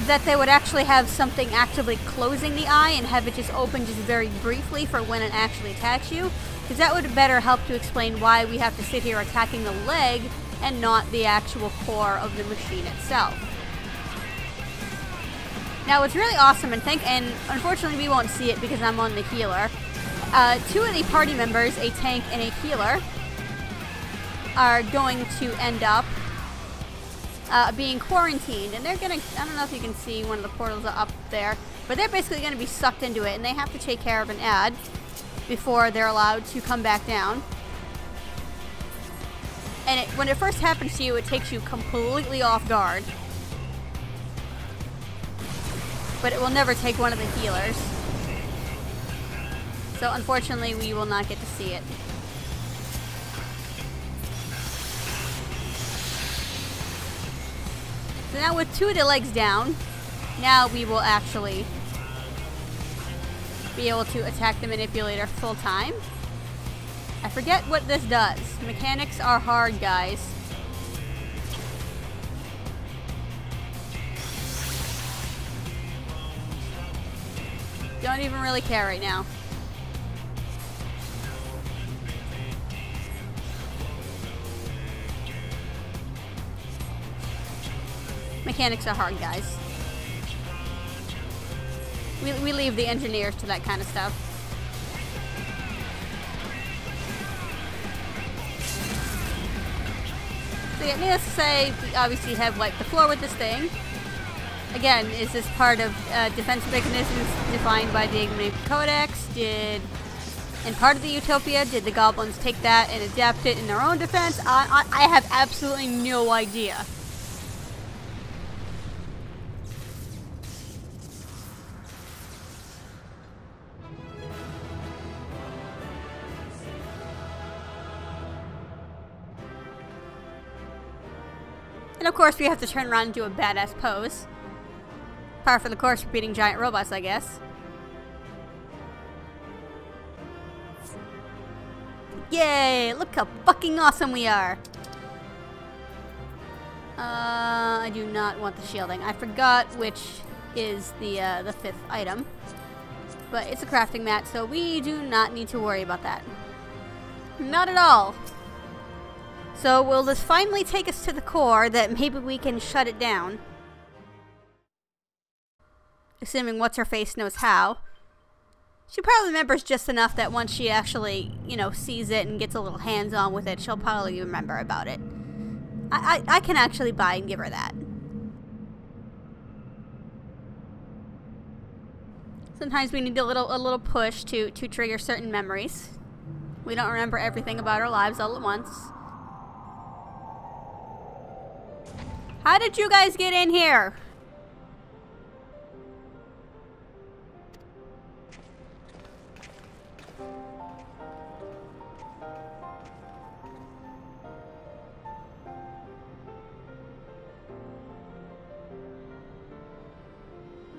that they would actually have something actively closing the eye and have it just open just very briefly for when it actually attacks you. Because that would better help to explain why we have to sit here attacking the leg and not the actual core of the machine itself. Now, what's really awesome, and think, and unfortunately we won't see it because I'm on the healer. Uh, two of the party members, a tank and a healer, are going to end up uh, being quarantined, and they're gonna. I don't know if you can see one of the portals up there, but they're basically gonna be sucked into it, and they have to take care of an ad before they're allowed to come back down. And it, when it first happens to you, it takes you completely off guard. But it will never take one of the healers. So unfortunately, we will not get to see it. So now with two of the legs down, now we will actually be able to attack the manipulator full time. I forget what this does. Mechanics are hard, guys. Don't even really care right now. Mechanics are hard, guys. We, we leave the engineers to that kind of stuff. So yeah, needless to say, we obviously have wiped the floor with this thing. Again, is this part of uh, defense mechanisms defined by the Ignited Codex? Did, in part of the Utopia, did the goblins take that and adapt it in their own defense? I, I, I have absolutely no idea. And of course, we have to turn around and do a badass pose. Par for the course for beating giant robots, I guess. Yay! Look how fucking awesome we are! Uh, I do not want the shielding. I forgot which is the, uh, the fifth item. But it's a crafting mat, so we do not need to worry about that. Not at all. So will this finally take us to the core that maybe we can shut it down? Assuming what's her face knows how. She probably remembers just enough that once she actually, you know, sees it and gets a little hands-on with it, she'll probably remember about it. I, I, I can actually buy and give her that. Sometimes we need a little a little push to, to trigger certain memories. We don't remember everything about our lives all at once. How did you guys get in here?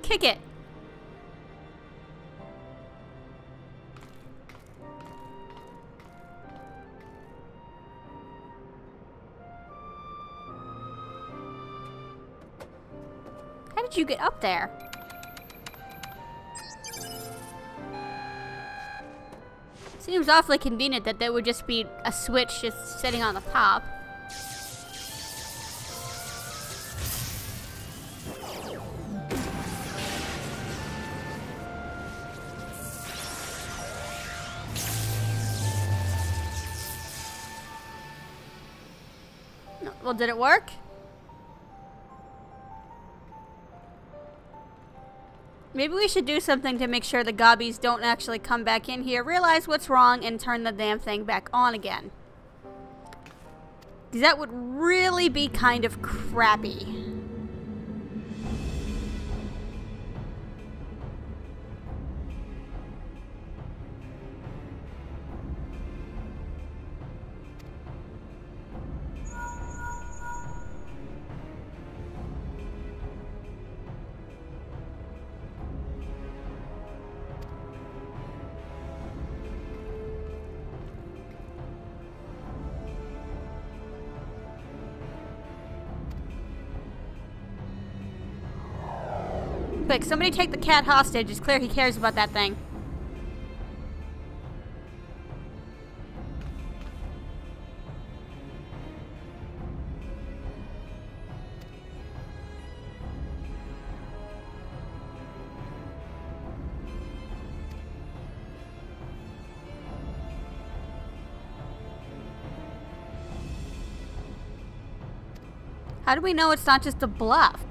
Kick it. You get up there? Seems awfully convenient that there would just be a switch just sitting on the top. Well, did it work? Maybe we should do something to make sure the gobbies don't actually come back in here, realize what's wrong, and turn the damn thing back on again. Because that would really be kind of crappy. Quick, somebody take the cat hostage. It's clear he cares about that thing. How do we know it's not just a bluff?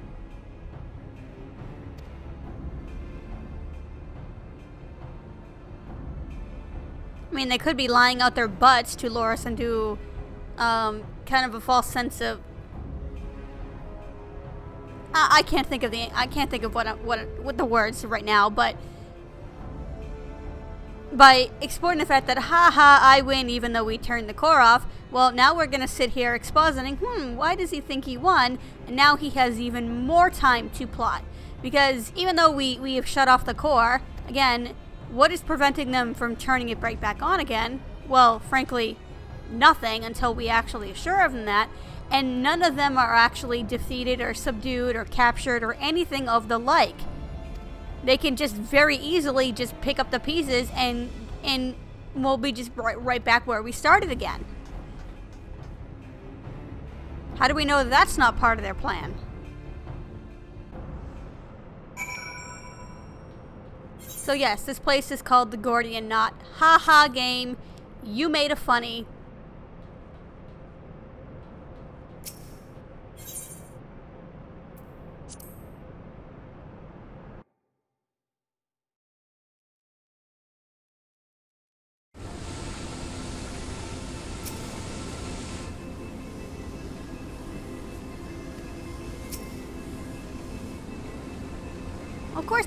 Mean, they could be lying out their butts to lure us into um, kind of a false sense of. I, I can't think of the. I can't think of what what what the words right now, but by exploiting the fact that haha I win even though we turned the core off. Well, now we're gonna sit here expositing. Hmm, why does he think he won? And now he has even more time to plot because even though we we have shut off the core again what is preventing them from turning it right back on again? Well, frankly, nothing until we actually assure them that. And none of them are actually defeated or subdued or captured or anything of the like. They can just very easily just pick up the pieces and and we'll be just right, right back where we started again. How do we know that that's not part of their plan? So yes, this place is called the Gordian Knot. Ha ha game. You made a funny.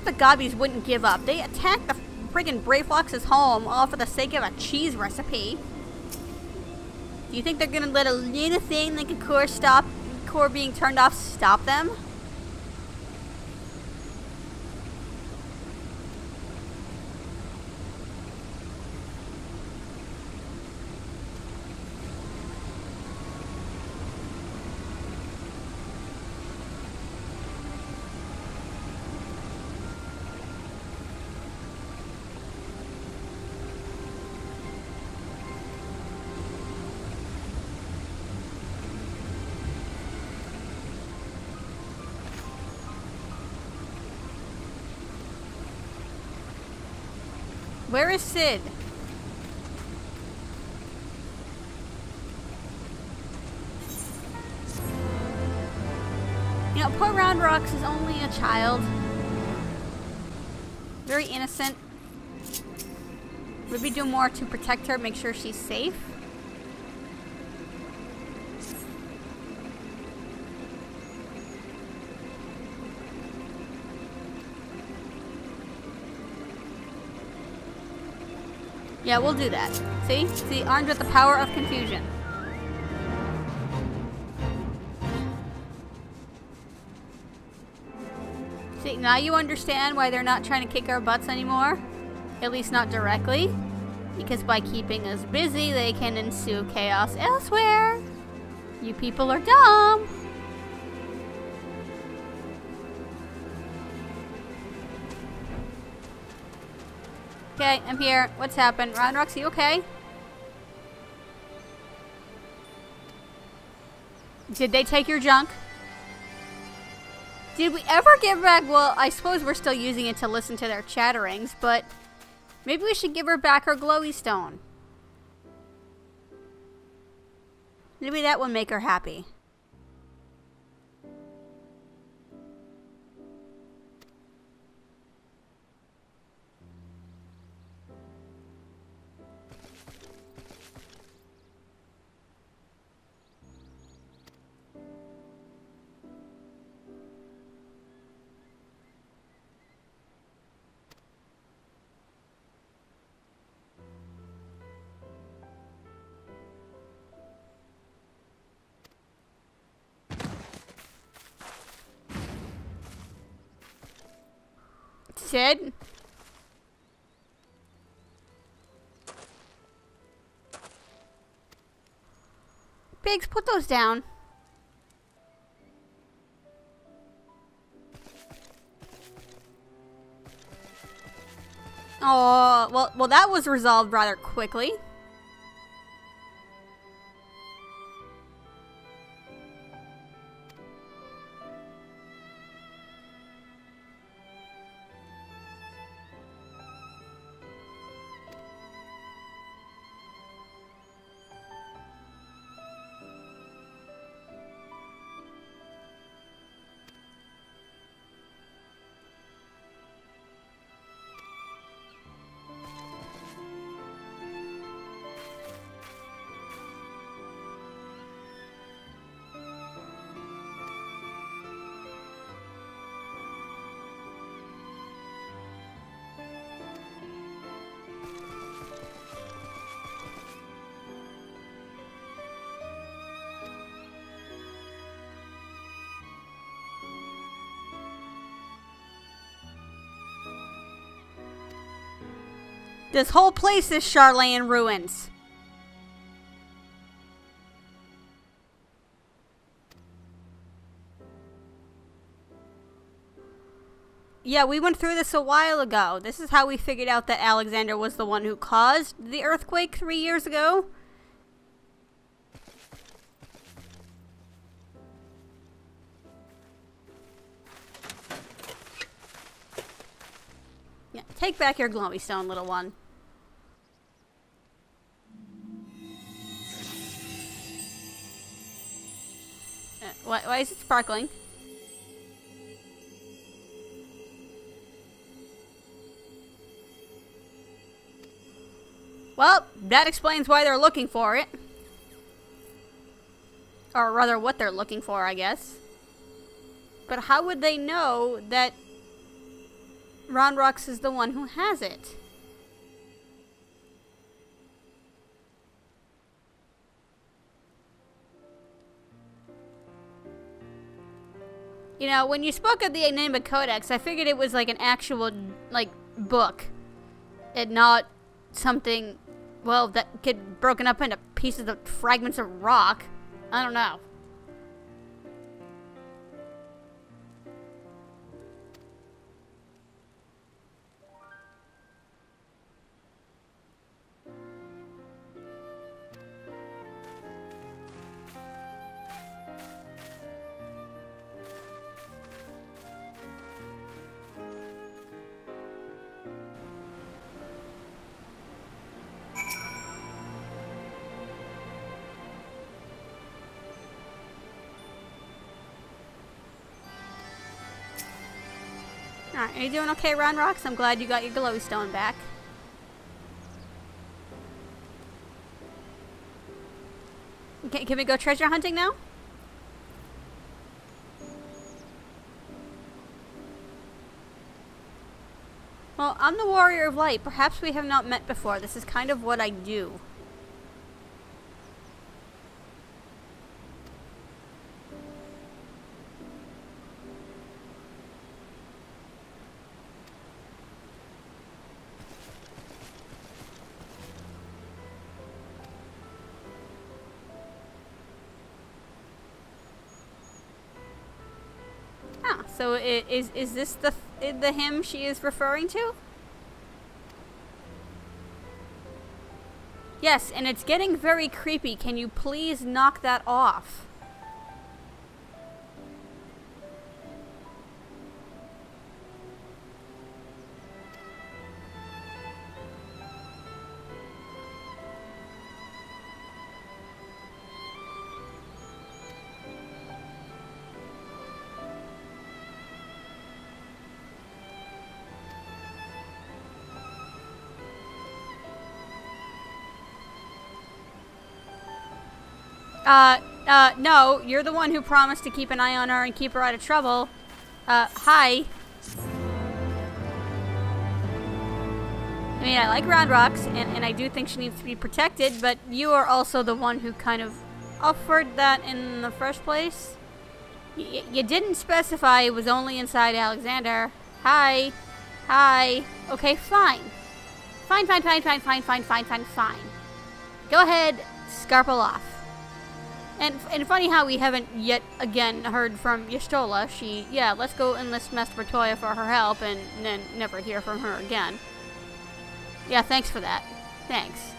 The Gobbies wouldn't give up. They attacked the friggin' Brayflox's home all for the sake of a cheese recipe. Do you think they're gonna let a little thing like a core stop, core being turned off stop them? Where is Cid? You know, poor Roundrox is only a child. Very innocent. Would we do more to protect her, make sure she's safe? Yeah, we'll do that. See? See, armed with the power of confusion. See, now you understand why they're not trying to kick our butts anymore? At least not directly. Because by keeping us busy, they can ensue chaos elsewhere. You people are dumb. Okay, I'm here. What's happened? Ron Roxy, okay? Did they take your junk? Did we ever give back? Well, I suppose we're still using it to listen to their chatterings, but maybe we should give her back her glowy stone. Maybe that would make her happy. Cid? Pigs, put those down. Oh, well, well, that was resolved rather quickly. This whole place is Sharlayan ruins. Yeah, we went through this a while ago. This is how we figured out that Alexander was the one who caused the earthquake three years ago. Back your glowy stone, little one. Uh, why, why is it sparkling? Well, that explains why they're looking for it. Or rather, what they're looking for, I guess. But how would they know that Rox is the one who has it? You know, when you spoke of the Enigma Codex, I figured it was like an actual, like, book. And not something, well, that get broken up into pieces of fragments of rock. I don't know. Alright, are you doing okay, Roundrox? I'm glad you got your glowstone back. Okay, can we go treasure hunting now? Well, I'm the Warrior of Light. Perhaps we have not met before. This is kind of what I do. Is is this the the him she is referring to? Yes, and it's getting very creepy. Can you please knock that off? Uh, uh, no, you're the one who promised to keep an eye on her and keep her out of trouble. Uh, hi. I mean, I like Roundrox, and, and I do think she needs to be protected, but you are also the one who kind of offered that in the first place. Y- you didn't specify it was only inside Alexander. Hi. Hi. Okay, fine. Fine, fine, fine, fine, fine, fine, fine, fine, fine. Go ahead, scarple off. And, and funny how we haven't yet again heard from Y'shtola. She, yeah, let's go enlist Master Matoya for her help and then never hear from her again. Yeah, thanks for that. Thanks.